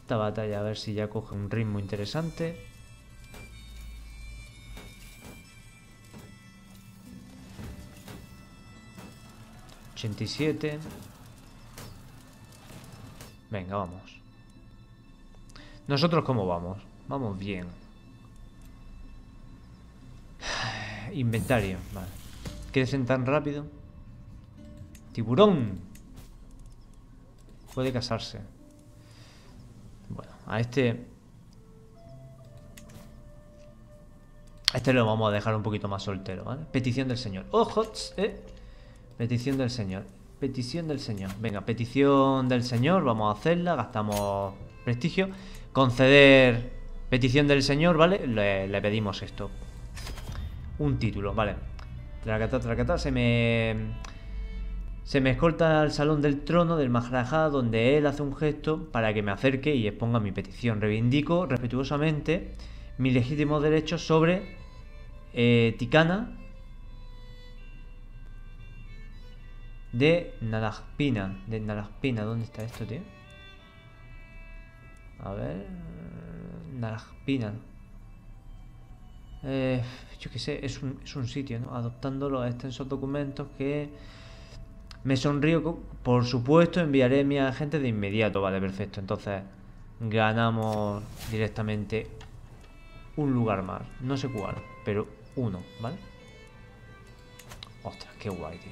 Esta batalla a ver si ya coge un ritmo interesante. 87. Venga, vamos. ¿Nosotros cómo vamos? Vamos bien. *sighs* Inventario, vale. ¿Crecen tan rápido? Tiburón. Puede casarse. Bueno, a este... A este lo vamos a dejar un poquito más soltero, ¿vale? Petición del señor. ¡Ojo! eh! Petición del Señor. Petición del Señor. Venga, petición del Señor. Vamos a hacerla. Gastamos prestigio. Conceder petición del Señor, ¿vale? Le, pedimos esto. Un título, ¿vale? Tracata, tracata. Se me... Se me escolta al salón del trono del Maharaja donde él hace un gesto para que me acerque y exponga mi petición. Reivindico respetuosamente mis legítimos derechos sobre eh, Ticana de Narajpina. De Narajpina, ¿dónde está esto, tío? A ver. Narajpina. Eh, yo qué sé, es un, es un sitio, ¿no? Adoptando los extensos documentos que me sonrío. Por supuesto, enviaré a mi agente de inmediato. Vale, perfecto. Entonces, ganamos directamente un lugar más. No sé cuál, pero uno, ¿vale? Ostras, qué guay, tío.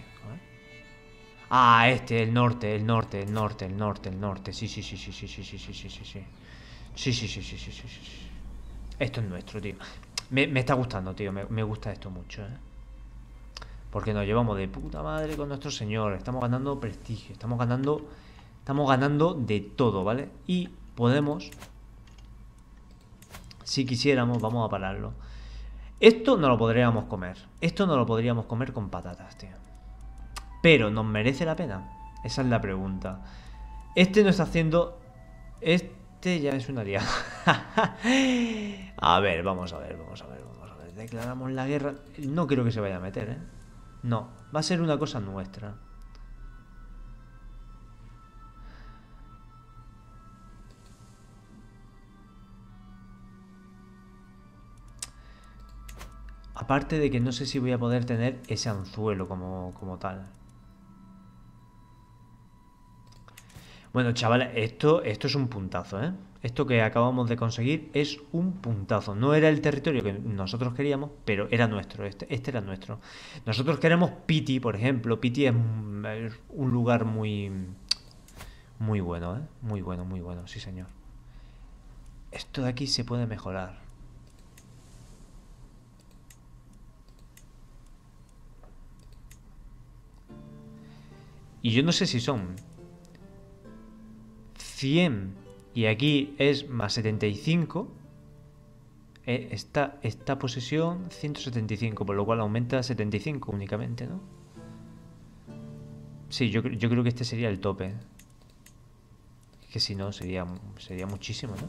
Ah, este, el norte, el norte, el norte, el norte, el norte. Sí, sí, sí, sí, sí, sí, sí, sí, sí, sí, sí. Sí, sí, sí, sí, sí, sí, sí. Esto es nuestro, tío. Me, está gustando, tío. Me, me, gusta esto mucho, ¿eh? Porque nos llevamos de puta madre con nuestro señor. Estamos ganando prestigio. Estamos ganando... Estamos ganando de todo, ¿vale? Y podemos... Si quisiéramos, vamos a pararlo. Esto no lo podríamos comer. Esto no lo podríamos comer con patatas, tío. Pero ¿nos merece la pena? Esa es la pregunta. Este no está haciendo... Este ya es una aliado. *laughs* a ver, vamos a ver, vamos a ver, vamos a ver. Declaramos la guerra. No creo que se vaya a meter, ¿eh? No, va a ser una cosa nuestra. Aparte de que no sé si voy a poder tener ese anzuelo como, como tal. Bueno, chavales, esto, esto es un puntazo, ¿eh? Esto que acabamos de conseguir es un puntazo. No era el territorio que nosotros queríamos, pero era nuestro. Este, este era nuestro. Nosotros queremos Piti, por ejemplo. Piti es un lugar muy... Muy bueno, ¿eh? Muy bueno, muy bueno, sí señor. Esto de aquí se puede mejorar. Y yo no sé si son 100 y aquí es más 75, eh, esta, esta posesión 175, por lo cual aumenta a 75 únicamente, ¿no? Sí, yo, yo creo que este sería el tope. Que si no, sería, sería muchísimo, ¿no?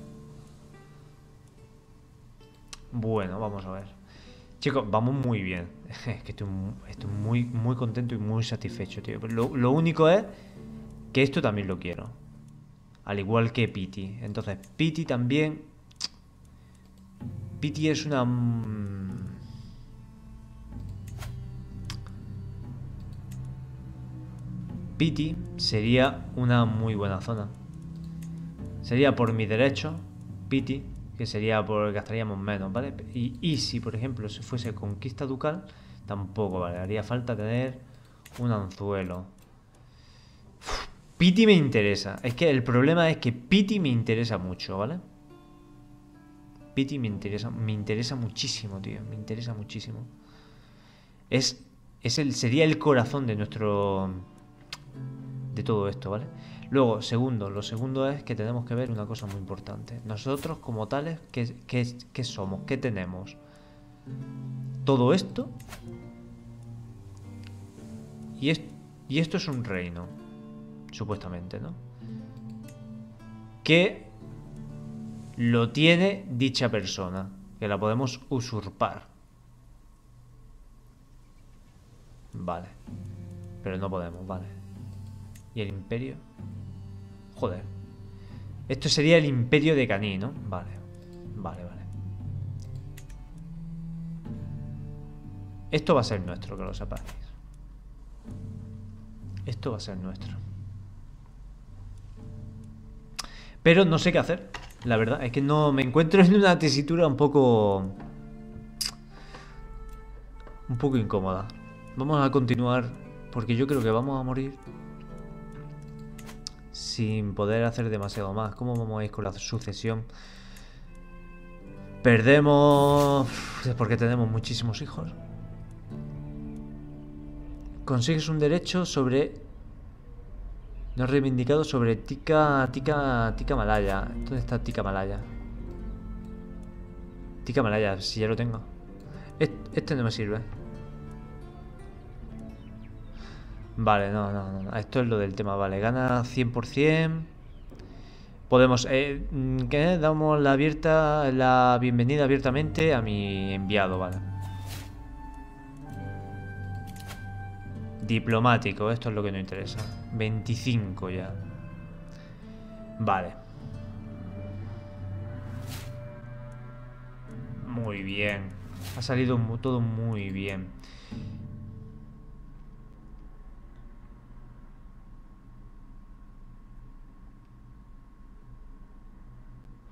Bueno, vamos a ver. Chicos, vamos muy bien. *laughs* Es que estoy, muy, muy contento y muy satisfecho, tío. Lo, lo único es que esto también lo quiero. Al igual que Pity. Entonces, Pity también... Pity es una... Mm, Pity sería una muy buena zona. Sería por mi derecho, Pity, que sería por gastaríamos menos, ¿vale? Y, si, por ejemplo, si fuese conquista ducal, tampoco, ¿vale? Haría falta tener un anzuelo. Pity me interesa. Es que el problema es que Pity me interesa mucho, ¿vale? Pity me interesa, me interesa muchísimo, tío. Me interesa muchísimo. Es, es el, sería el corazón de nuestro de todo esto, ¿vale? Luego, segundo, lo segundo es que tenemos que ver una cosa muy importante. Nosotros como tales, ¿qué, qué, somos? ¿Qué tenemos? Todo esto y, y esto es un reino, supuestamente, ¿no? Que lo tiene dicha persona, que la podemos usurpar. Vale. Pero no podemos, vale. ¿Y el imperio? Joder. Esto sería el imperio de Caní, ¿no? Vale. Vale, vale. Esto va a ser nuestro, que lo sepáis. Esto va a ser nuestro. Pero no sé qué hacer. La verdad, es que no me encuentro *laughs* en una tesitura un poco... Un poco incómoda. Vamos a continuar porque yo creo que vamos a morir sin poder hacer demasiado más. ¿Cómo vamos a ir con la sucesión? Perdemos... porque tenemos muchísimos hijos. Consigues un derecho sobre... No reivindicado sobre Tika... Tika... Tika Malaya. ¿Dónde está Tika Malaya? Tika Malaya, si ya lo tengo. Este no me sirve. Vale, no, no, no. Esto es lo del tema, vale. Gana 100%. Podemos... Eh, ¿Qué? Damos la abierta, la bienvenida abiertamente a mi enviado, vale. Diplomático, esto es lo que nos interesa. 25 ya. Vale. Muy bien. Ha salido todo muy bien.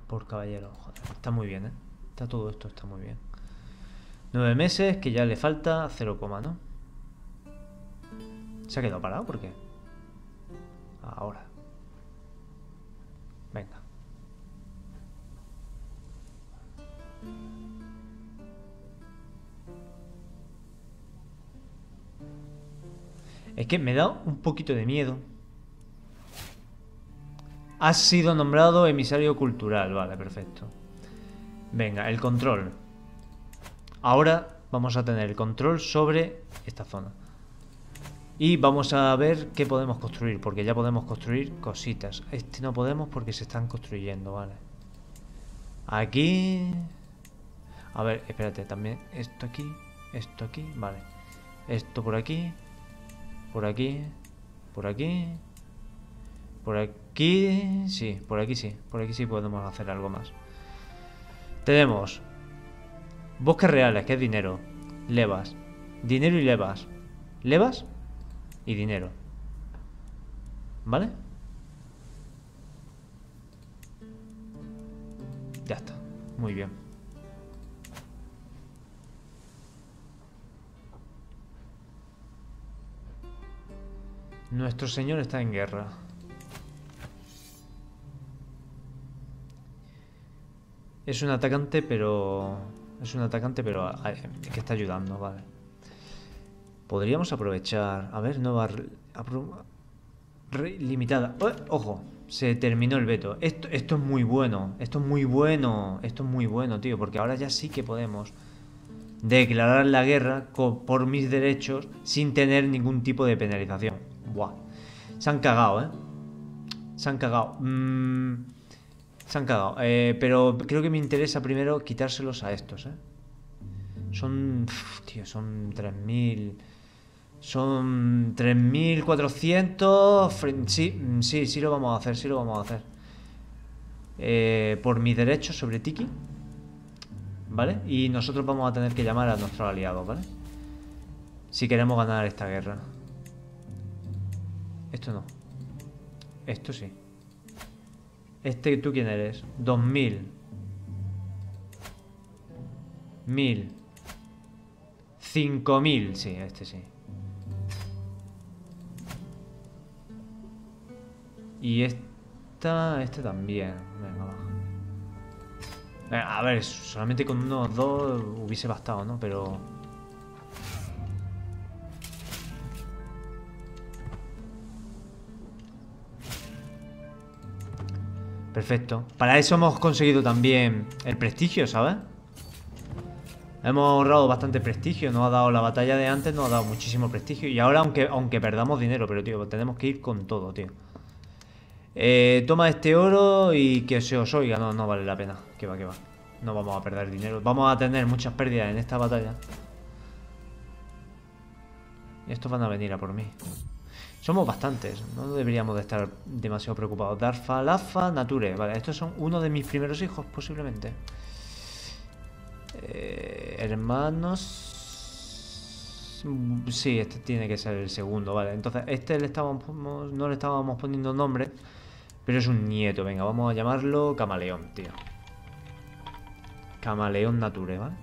por caballero. Joder, está muy bien, ¿eh? Está todo esto, está muy bien. Nueve meses, que ya le falta 0, ¿no? ¿Se ha quedado parado? ¿Por qué? Ahora. Venga. Es que me da un poquito de miedo Has sido nombrado emisario cultural. Vale, perfecto. Venga, el control. Ahora vamos a tener el control sobre esta zona. Y vamos a ver qué podemos construir, porque ya podemos construir cositas. Este no podemos porque se están construyendo, vale. Aquí... A ver, espérate, también esto aquí, esto aquí, vale. Esto por aquí, por aquí, por aquí, por aquí, sí, por aquí sí, por aquí sí podemos hacer algo más. Tenemos bosques reales, que es dinero, levas, dinero y levas, levas y dinero. ¿Vale? Ya está, muy bien. Nuestro señor está en guerra. Es un atacante, pero... Es un atacante, pero que está ayudando, vale. Podríamos aprovechar... A ver, nueva... limitada. ¡Oh! ojo, se terminó el veto. Esto, esto es muy bueno. Esto es muy bueno. Esto es muy bueno, tío. Porque ahora ya sí que podemos declarar la guerra por mis derechos sin tener ningún tipo de penalización. Buah. Se han cagado, ¿eh? Se han cagado. Mmm... Se han cagado. Eh, pero creo que me interesa primero quitárselos a estos, ¿eh? Son... tío, son 3.000... Son 3.400... Sí, sí, sí lo vamos a hacer, sí lo vamos a hacer. Eh, por mis derechos sobre Tiki. ¿Vale? Y nosotros vamos a tener que llamar a nuestros aliados, ¿vale? Si queremos ganar esta guerra. Esto no. Esto sí. Este, ¿tú quién eres? 2000. 1000. 5000. Sí, este sí. Y esta, este también. Venga, va. A ver, solamente con unos dos hubiese bastado, ¿no? Pero... Perfecto. Para eso hemos conseguido también el prestigio, ¿sabes? Hemos ahorrado bastante prestigio. Nos ha dado la batalla de antes, nos ha dado muchísimo prestigio. Y ahora, aunque, aunque perdamos dinero, pero, tío, tenemos que ir con todo, tío. Eh, toma este oro y que se os oiga. No, no vale la pena. Que va, que va. No vamos a perder dinero. Vamos a tener muchas pérdidas en esta batalla. Estos van a venir a por mí. Somos bastantes, no deberíamos de estar demasiado preocupados. Darfa, Lafa, Nature. Vale, estos son uno de mis primeros hijos, posiblemente. Eh, hermanos... Sí, este tiene que ser el segundo, vale. Entonces, este le estábamos, no le estábamos poniendo nombre, pero es un nieto. Venga, vamos a llamarlo Camaleón, tío. Camaleón Nature, ¿vale?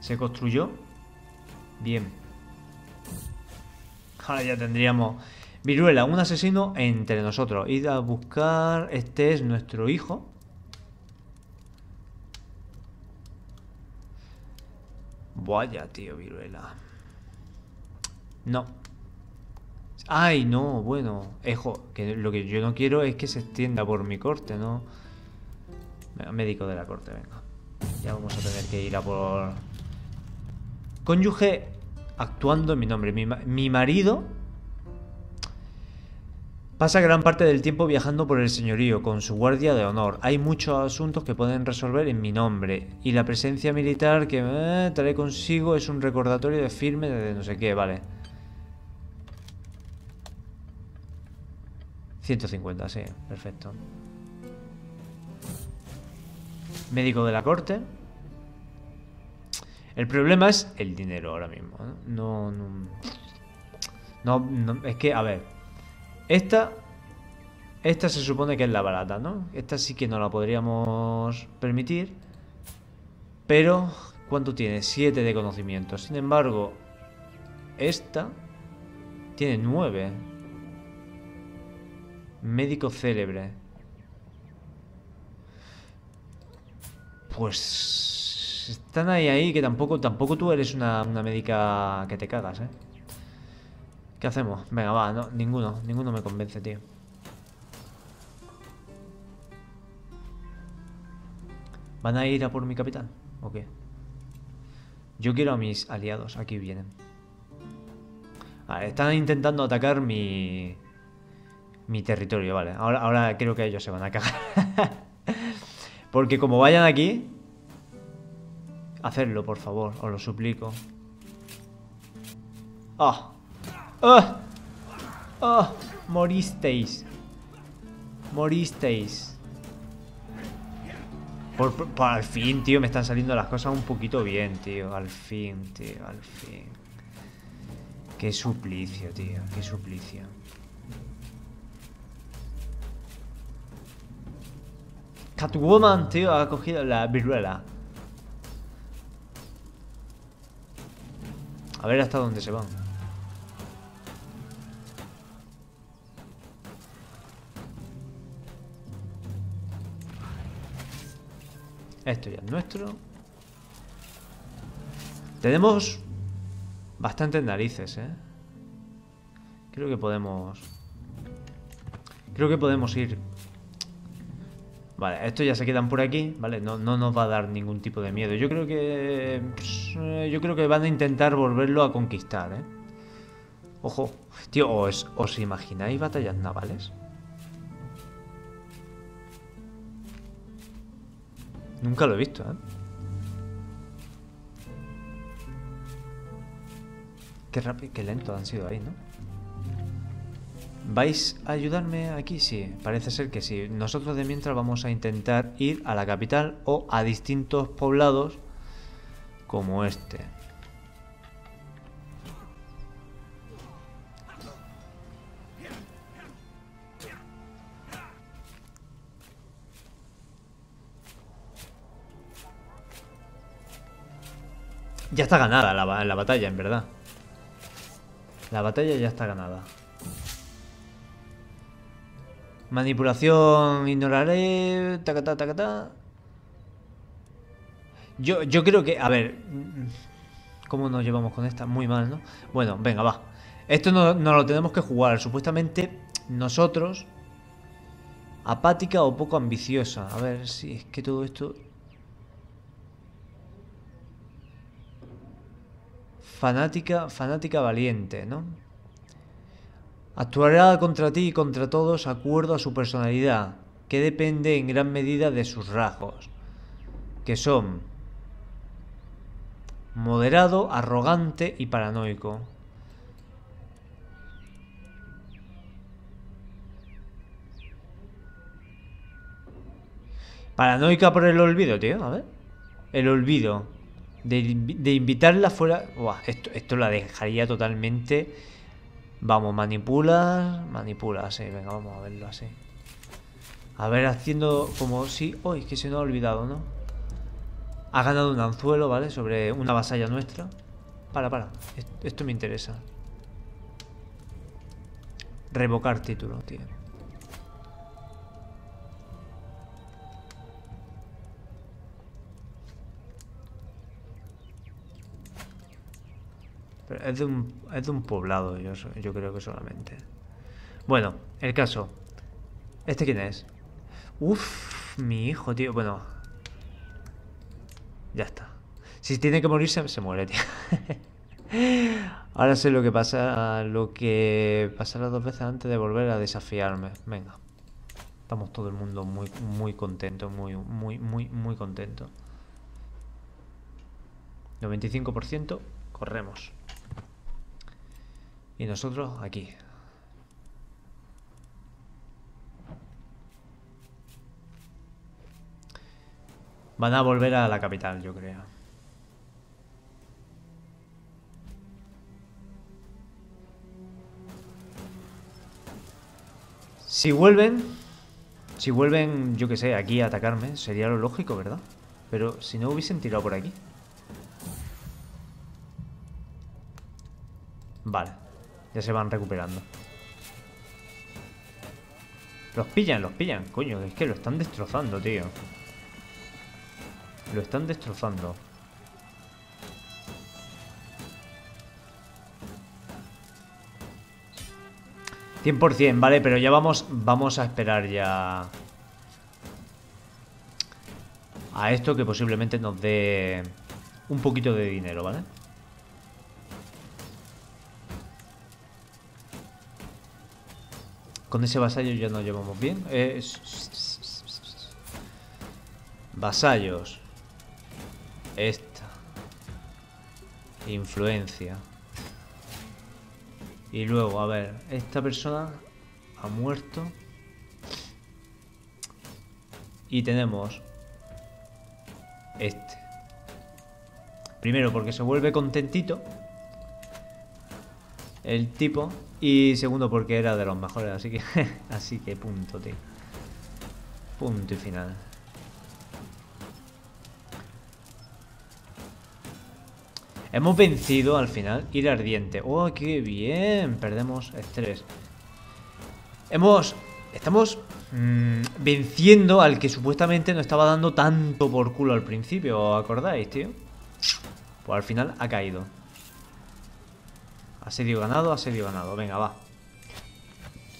Se construyó. Bien. Ahora ya tendríamos... Viruela, un asesino entre nosotros. Id a buscar... Este es nuestro hijo. Vaya, tío, Viruela. No. Ay, no, bueno. Ejo, que lo que yo no quiero es que se extienda por mi corte, ¿no? Médico de la corte, venga. Ya vamos a tener que ir a por... Cónyuge actuando en mi nombre. Mi, marido pasa gran parte del tiempo viajando por el señorío con su guardia de honor. Hay muchos asuntos que pueden resolver en mi nombre. Y la presencia militar que me trae consigo es un recordatorio de firme de no sé qué, vale. 150, sí, perfecto. Médico de la corte. El problema es el dinero ahora mismo. No, no, es que, a ver. Esta, esta se supone que es la barata, ¿no? Esta sí que no la podríamos permitir. Pero, ¿cuánto tiene? Siete de conocimiento. Sin embargo, esta tiene nueve. Médico célebre. Pues están ahí ahí que tampoco tampoco tú eres una, médica que te cagas, ¿eh? ¿Qué hacemos? Venga, va, no, ninguno, ninguno me convence, tío. ¿Van a ir a por mi capitán? ¿O qué? Yo quiero a mis aliados, aquí vienen. están intentando atacar mi... Mi territorio, vale. Ahora, ahora creo que ellos se van a cagar. *laughs* Porque como vayan aquí, Hacerlo, por favor, os lo suplico. ¡Ah! ¡Ah! ¡Ah! Moristeis. Moristeis. Por, al fin, tío, me están saliendo las cosas un poquito bien, tío. Al fin, tío, al fin. Qué suplicio, tío, qué suplicio. Catwoman, tío, ha cogido la viruela. A ver hasta dónde se van. Esto ya es nuestro. Tenemos bastantes narices, ¿eh? Creo que podemos... Creo que podemos ir Vale, estos ya se quedan por aquí, ¿vale? No, no nos va a dar ningún tipo de miedo. Yo creo que... Yo creo que van a intentar volverlo a conquistar, ¿eh? Ojo. Tío, ¿os, os imagináis batallas navales? Nunca lo he visto, ¿eh? Qué rápido, qué lento han sido ahí, ¿no? ¿Vais a ayudarme aquí? Sí, parece ser que sí. Nosotros de mientras vamos a intentar ir a la capital o a distintos poblados como este. Ya está ganada la, la batalla, en verdad. La batalla ya está ganada. Manipulación, ignoraré. Tacata, tacata. Yo, yo creo que. A ver. ¿Cómo nos llevamos con esta? Muy mal, ¿no? Bueno, venga, va. Esto no, no lo tenemos que jugar. Supuestamente, nosotros. Apática o poco ambiciosa. A ver si es que todo esto. Fanática, fanática valiente, ¿no? Actuará contra ti y contra todos acuerdo a su personalidad, que depende en gran medida de sus rasgos, que son moderado, arrogante y paranoico. Paranoica por el olvido, tío, a ver. El olvido. De, invitarla fuera... esto, esto la dejaría totalmente... Vamos, manipulas... Manipulas, sí, venga, vamos a verlo así. A ver, haciendo como si... Uy, que se nos ha olvidado, ¿no? Ha ganado un anzuelo, ¿vale? Sobre una vasalla nuestra. Para, para. Esto me interesa. Revocar título, tío. Es de un, es de un poblado, yo, yo creo que solamente. Bueno, el caso. ¿Este quién es? Uf, mi hijo, tío. Bueno. Ya está. Si tiene que morirse, se muere, tío. *laughs* Ahora sé lo que pasa. Lo que pasará dos veces antes de volver a desafiarme. Venga. Estamos todo el mundo muy, muy contento. Muy, muy, muy, muy contento. 95%. Corremos. Y nosotros aquí. Van a volver a la capital, yo creo. Si vuelven... Si vuelven, yo que sé, aquí a atacarme, sería lo lógico, ¿verdad? Pero si no hubiesen tirado por aquí. Vale. Ya se van recuperando. Los pillan, los pillan. Coño, es que lo están destrozando, tío. Lo están destrozando. ...100%, vale, pero ya vamos, vamos a esperar ya... A esto que posiblemente nos dé un poquito de dinero, ¿vale? Con ese vasallo ya nos llevamos bien. Eh, vasallos. Esta. Influencia. Y luego, a ver, esta persona ha muerto. Y tenemos este. Primero porque se vuelve contentito el tipo. Y segundo porque era de los mejores, así que *laughs* así que punto, tío. Punto y final. Hemos vencido al final. Ir ardiente. ¡Oh, qué bien! Perdemos estrés. Hemos... Estamos mm, venciendo al que supuestamente no estaba dando tanto por culo al principio. ¿Os acordáis, tío? Pues al final ha caído. Asedio ganado, asedio ganado. Venga, va.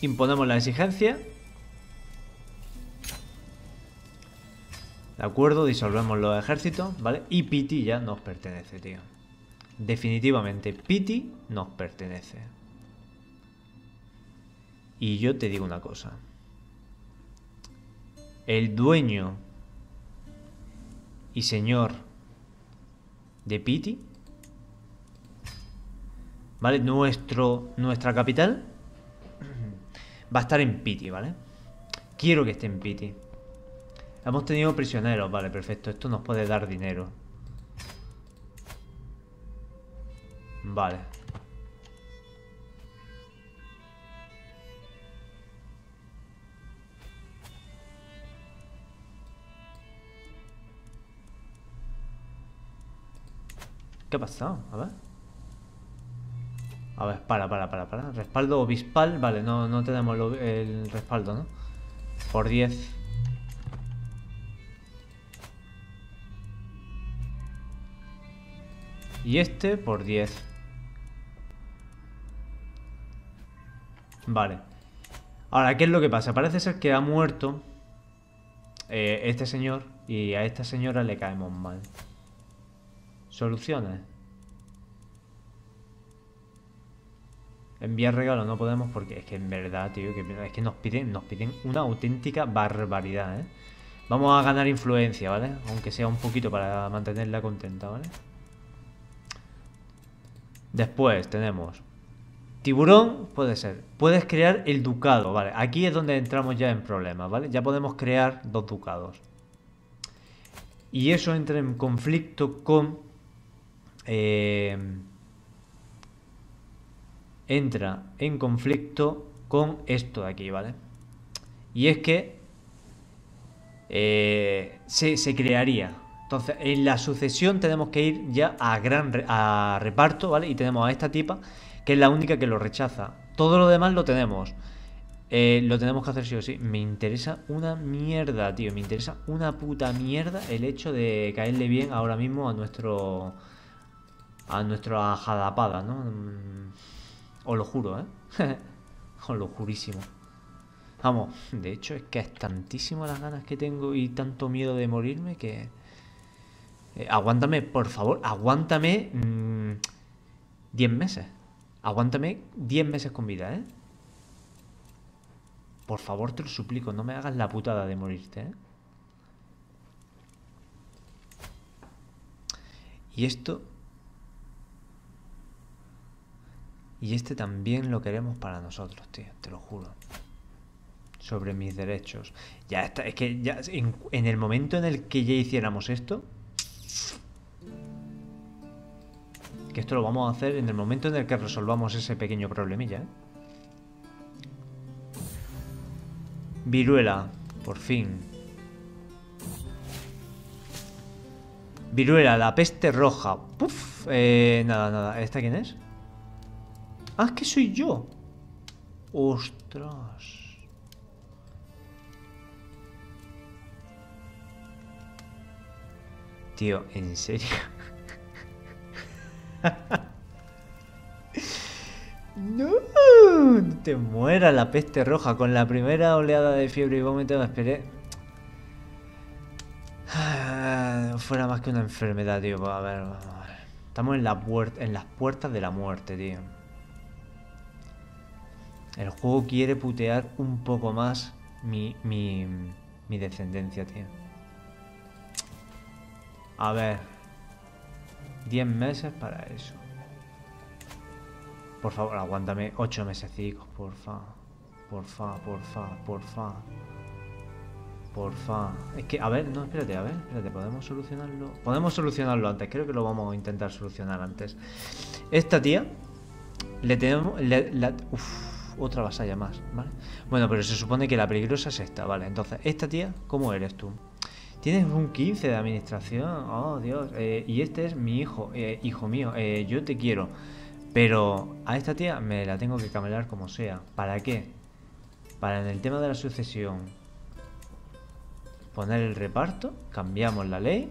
Imponemos la exigencia. De acuerdo, disolvemos los ejércitos, ¿vale? Y Piti ya nos pertenece, tío. Definitivamente, Piti nos pertenece. Y yo te digo una cosa. El dueño y señor de Piti ¿vale? Nuestro, nuestra capital va a estar en Piti, ¿vale? Quiero que esté en Piti. Hemos tenido prisioneros, vale, perfecto. Esto nos puede dar dinero. Vale. ¿Qué ha pasado? A ver. A ver, para, para, para, para. Respaldo obispal. Vale, no, no tenemos el respaldo, ¿no? Por 10. Y este por 10. Vale. Ahora, ¿qué es lo que pasa? Parece ser que ha muerto eh, este señor y a esta señora le caemos mal. Soluciones. Enviar regalo no podemos porque es que en verdad, tío, que es que nos piden, nos piden una auténtica barbaridad, ¿eh? Vamos a ganar influencia, ¿vale? Aunque sea un poquito para mantenerla contenta, ¿vale? Después tenemos Tiburón, puede ser. Puedes crear el ducado, ¿vale? Aquí es donde entramos ya en problemas, ¿vale? Ya podemos crear dos ducados. Y eso entra en conflicto con eh, entra en conflicto con esto de aquí, ¿vale? Y es que eh, se, crearía. Entonces, en la sucesión tenemos que ir ya a gran a reparto, ¿vale? Y tenemos a esta tipa, que es la única que lo rechaza. Todo lo demás lo tenemos. Eh, lo tenemos que hacer sí o sí. Me interesa una mierda, tío. Me interesa una puta mierda el hecho de caerle bien ahora mismo a nuestro a nuestra jadapada, ¿no? Os lo juro, ¿eh? *laughs* Os lo jurísimo. Vamos, de hecho es que es tantísimo las ganas que tengo y tanto miedo de morirme que... Eh, aguántame, por favor, aguántame 10 mm, meses. Aguántame 10 meses con vida, ¿eh? Por favor, te lo suplico, no me hagas la putada de morirte, ¿eh? Y esto Y este también lo queremos para nosotros, tío, te lo juro. Sobre mis derechos. Ya está, es que ya en, el momento en el que ya hiciéramos esto, que esto lo vamos a hacer en el momento en el que resolvamos ese pequeño problemilla, ¿eh? Viruela, por fin. Viruela, la peste roja. Puf, eh, nada, nada. ¿Esta quién es? Ah, es que soy yo. Ostras. Tío, ¿en serio? *laughs* no, te muera la peste roja. Con la primera oleada de fiebre y vómito me esperé. Ah, fuera más que una enfermedad, tío. A ver, a ver. Estamos en, la en las puertas de la muerte, tío. El juego quiere putear un poco más mi, mi, mi descendencia, tío. A ver. 10 meses para eso. Por favor, aguántame 8 mesecicos, porfa. Porfa, porfa, porfa. Porfa. Es que, a ver, no, espérate, a ver, espérate, ¿podemos solucionarlo? Podemos solucionarlo antes, creo que lo vamos a intentar solucionar antes. Esta tía, le tenemos... Le, otra vasalla más, ¿vale? Bueno, pero se supone que la peligrosa es esta, ¿vale? Entonces, esta tía, ¿cómo eres tú? Tienes un 15 de administración, oh Dios, eh, y este es mi hijo, eh, hijo mío, eh, yo te quiero, pero a esta tía me la tengo que camelar como sea. ¿Para qué? Para en el tema de la sucesión poner el reparto, cambiamos la ley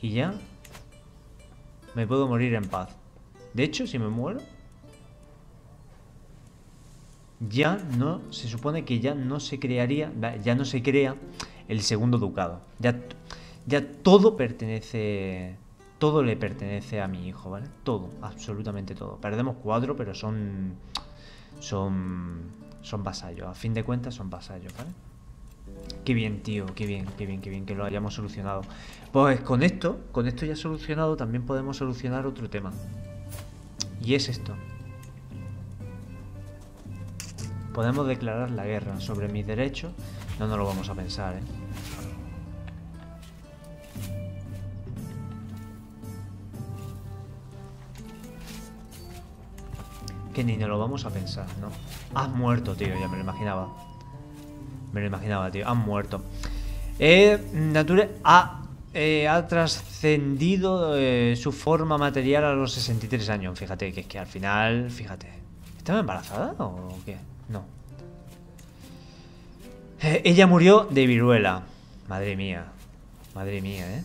y ya me puedo morir en paz. De hecho, si me muero, ya no, se supone que ya no se crearía, ya no se crea el segundo ducado. Ya, ya todo pertenece, todo le pertenece a mi hijo, ¿vale? Todo, absolutamente todo. Perdemos cuatro, pero son, son, son vasallos. A fin de cuentas son vasallos, ¿vale? Qué bien, tío, qué bien, qué bien, qué bien que lo hayamos solucionado. Pues con esto, con esto ya solucionado, también podemos solucionar otro tema. Y es esto. Podemos declarar la guerra sobre mis derechos. No nos lo vamos a pensar, ¿eh? Que ni nos lo vamos a pensar, ¿no? Has muerto, tío, ya me lo imaginaba. Me lo imaginaba, tío. Has muerto. Eh, Nature ha, eh, ha trascendido eh, su forma material a los 63 años. Fíjate, que es que al final, fíjate. ¿Estaba embarazada o qué? No. Eh, ella murió de viruela. Madre mía. Madre mía, ¿eh?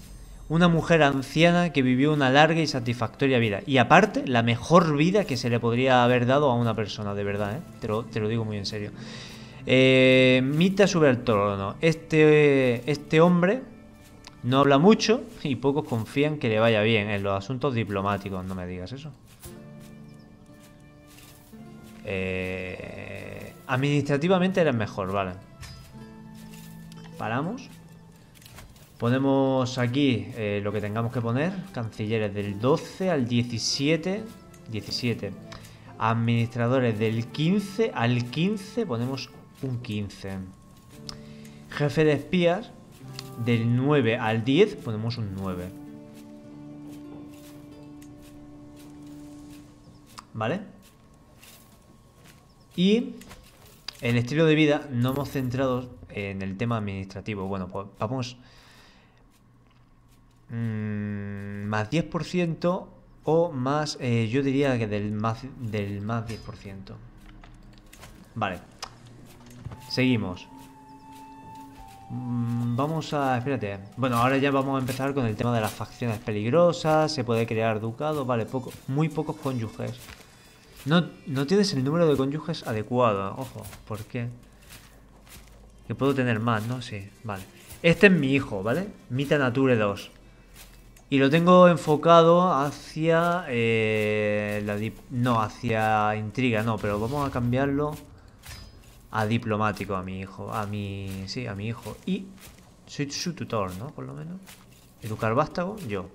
Una mujer anciana que vivió una larga y satisfactoria vida. Y aparte, la mejor vida que se le podría haber dado a una persona, de verdad, ¿eh? Te lo, te lo digo muy en serio. Eh, Mita sube al trono. Este, este hombre no habla mucho y pocos confían que le vaya bien en los asuntos diplomáticos. No me digas eso. Eh, administrativamente eres mejor, vale. Paramos. Ponemos aquí eh, lo que tengamos que poner. Cancilleres del 12 al 17. 17. Administradores del 15 al 15. Ponemos un 15. Jefe de espías del 9 al 10. Ponemos un 9. ¿Vale? Y el estilo de vida no hemos centrado en el tema administrativo. Bueno, pues vamos Mm, más 10% o más, eh, yo diría que del más, del más 10%. Vale. Seguimos. Mm, vamos a... Espérate. Bueno, ahora ya vamos a empezar con el tema de las facciones peligrosas. Se puede crear ducado. Vale, poco, muy pocos cónyuges. No, no tienes el número de cónyuges adecuado. Ojo, ¿por qué? Que puedo tener más, ¿no? Sí, vale. Este es mi hijo, ¿vale? Mita Nature 2. Y lo tengo enfocado hacia... Eh, la no, hacia intriga, no, pero vamos a cambiarlo a diplomático a mi hijo. A mi... Sí, a mi hijo. Y soy su tutor, ¿no? Por lo menos. Educar vástago, yo.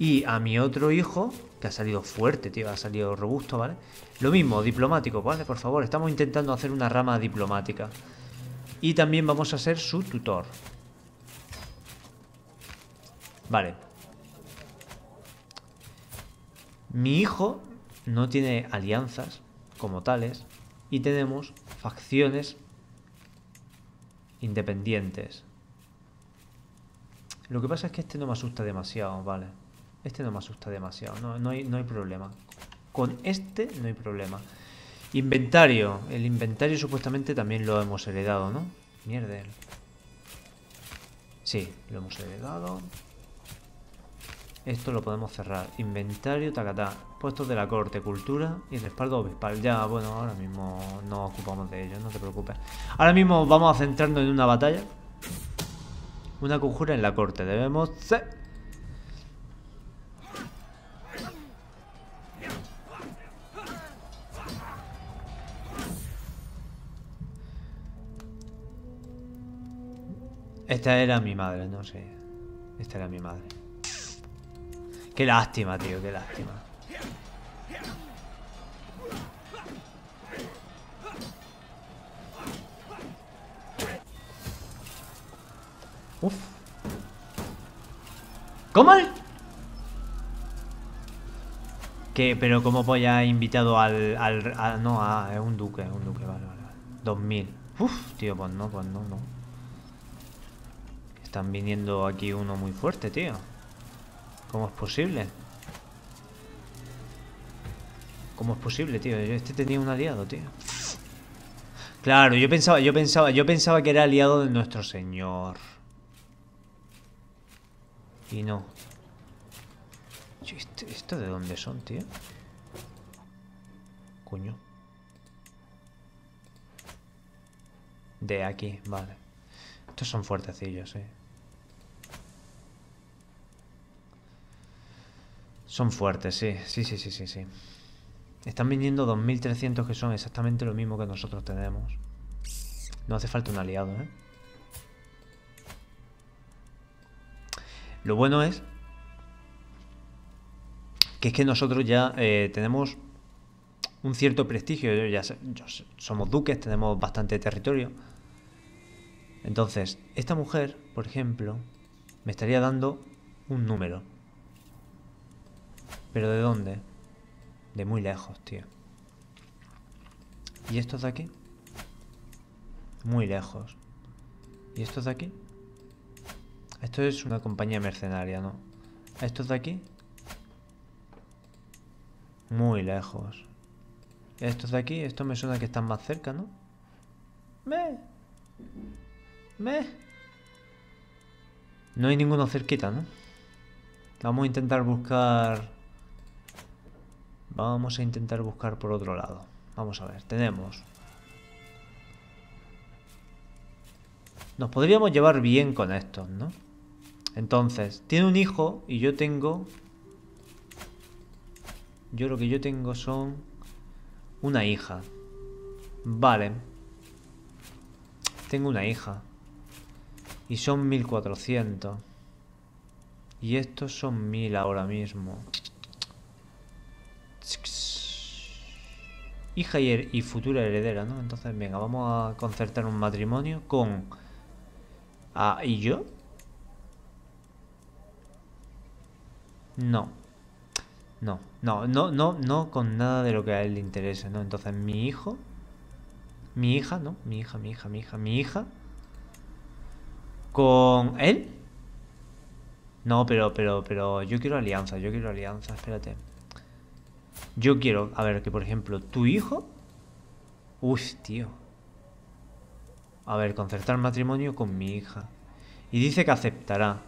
Y a mi otro hijo, que ha salido fuerte, tío, ha salido robusto, ¿vale? Lo mismo, diplomático, ¿vale? Por favor, estamos intentando hacer una rama diplomática. Y también vamos a ser su tutor. Vale. Mi hijo no tiene alianzas como tales y tenemos facciones independientes. Lo que pasa es que este no me asusta demasiado, vale. Este no me asusta demasiado, no, no, hay, no hay problema. Con este no hay problema. Inventario. El inventario supuestamente también lo hemos heredado, ¿no? Mierda. Sí, lo hemos heredado. Esto lo podemos cerrar. Inventario, tacatá. Puestos de la corte, cultura y respaldo obispal. Ya, bueno, ahora mismo no ocupamos de ello, no te preocupes. Ahora mismo vamos a centrarnos en una batalla. Una conjura en la corte. Debemos... Esta era mi madre, no sé. Esta era mi madre. Qué lástima, tío, qué lástima. Uf. ¿Cómo? ¿Qué? Pero ¿cómo voy a invitado al, al, No, a, es un duque, es un duque, vale, vale. 2000. Uf, tío, pues no, pues no, no. Están viniendo aquí uno muy fuerte, tío. ¿Cómo es posible? ¿Cómo es posible, tío? Este tenía un aliado, tío. Claro, yo pensaba, yo pensaba, yo pensaba que era aliado de nuestro señor. Y no. ¿Esto, ¿Esto de dónde son, tío? Coño. De aquí, vale. Estos son fuertecillos, eh. Son fuertes, sí. Sí, sí, sí, sí, sí. Están viniendo 2.300 que son exactamente lo mismo que nosotros tenemos. No hace falta un aliado, ¿eh? Lo bueno es que es que nosotros ya eh, tenemos un cierto prestigio, ya somos duques, tenemos bastante territorio. Entonces, esta mujer, por ejemplo, me estaría dando un número. ¿Pero de dónde? De muy lejos, tío. ¿Y estos de aquí? Muy lejos. ¿Y estos de aquí? Esto es una compañía mercenaria, ¿no? ¿Estos de aquí? Muy lejos. Estos de aquí, esto me suena que están más cerca, ¿no? Me. Me. No hay ninguno cerquita, ¿no? Vamos a intentar buscar... Vamos a intentar buscar por otro lado. Vamos a ver, tenemos... Nos podríamos llevar bien con estos, ¿no? Entonces, tiene un hijo y yo tengo... Yo lo que yo tengo son... Una hija. Vale. Tengo una hija. Y son 1400. Y estos son 1000 ahora mismo. Hija y, futura heredera, ¿no? Entonces, venga, vamos a concertar un matrimonio con... Ah, ¿y yo? No. No, no, no, no, no con nada de lo que a él le interese, ¿no? Entonces, mi hijo... Mi hija, ¿no? Mi hija, mi hija, mi hija, mi hija... ¿Con él? No, pero, pero, pero yo quiero alianza, yo quiero alianza, espérate. Yo quiero, a ver, que por ejemplo, tu hijo... Uy, tío. A ver, concertar matrimonio con mi hija. Y dice que aceptará.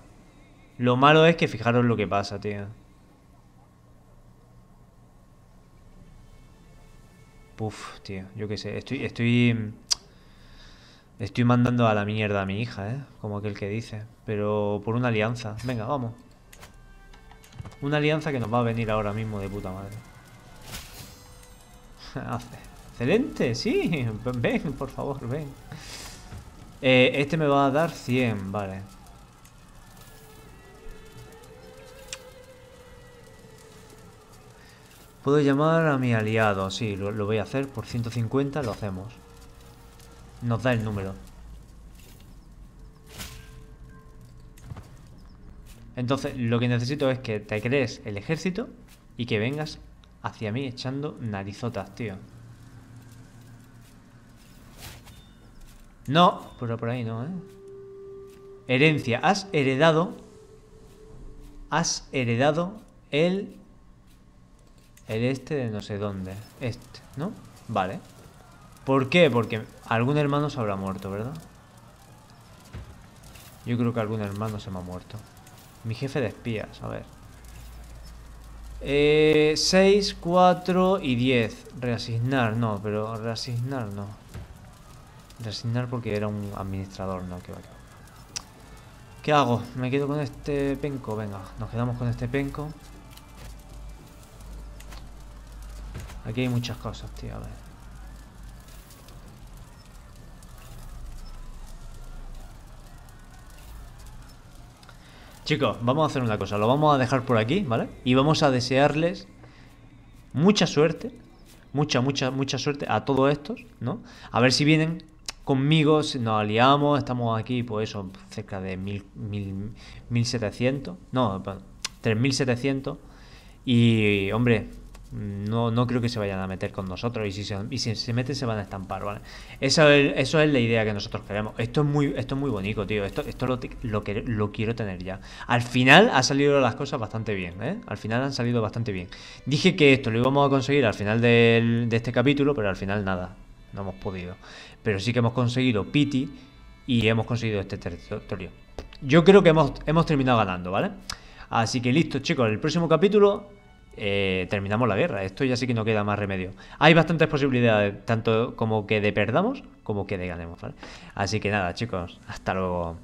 Lo malo es que fijaros lo que pasa, tío. Puf, tío, yo qué sé. Estoy, estoy... Estoy mandando a la mierda a mi hija, ¿eh? Como aquel que dice. Pero por una alianza. Venga, vamos. Una alianza que nos va a venir ahora mismo de puta madre. Excelente, sí. *laughs* Ven, por favor, ven. Eh, este me va a dar 100, vale. Puedo llamar a mi aliado, sí, lo, lo voy a hacer. Por 150 lo hacemos. Nos da el número. Entonces, lo que necesito es que te crees el ejército y que vengas hacia mí echando narizotas, tío. No, pero por ahí no, ¿eh? Herencia. Has heredado... Has heredado el... El este de no sé dónde. Este, ¿no? Vale. ¿Por qué? Porque algún hermano se habrá muerto, ¿verdad? Yo creo que algún hermano se me ha muerto. Mi jefe de espías, a ver. Eh, 6, 4 y 10. Reasignar, no, pero reasignar no. Reasignar porque era un administrador, no, que va, ¿Qué hago? ¿Me quedo con este penco? Venga, nos quedamos con este penco. Aquí hay muchas cosas, tío, a ver. Chicos, vamos a hacer una cosa, lo vamos a dejar por aquí, ¿vale? Y vamos a desearles mucha suerte, mucha, mucha, mucha suerte a todos estos, ¿no? A ver si vienen conmigo, si nos aliamos, estamos aquí, pues eso, cerca de mil, mil, 1700, no, 3700. Y, hombre, no, no creo que se vayan a meter con nosotros y si se, y si se meten se van a estampar, ¿vale? Eso es, eso es la idea que nosotros queremos. Esto es muy, esto es muy bonito, tío. Esto, esto lo, lo, que, lo quiero tener ya. Al final han salido las cosas bastante bien, ¿eh? Al final han salido bastante bien. Dije que esto lo íbamos a conseguir al final de este capítulo, pero al final nada, no hemos podido. Pero sí que hemos conseguido Pity y hemos conseguido este territorio. Yo creo que hemos, hemos terminado ganando, ¿vale? Así que listo, chicos. El próximo capítulo eh, terminamos la guerra. Esto ya sí que no queda más remedio. Hay bastantes posibilidades, tanto como que de perdamos como que de ganemos. Así que nada, chicos, hasta luego.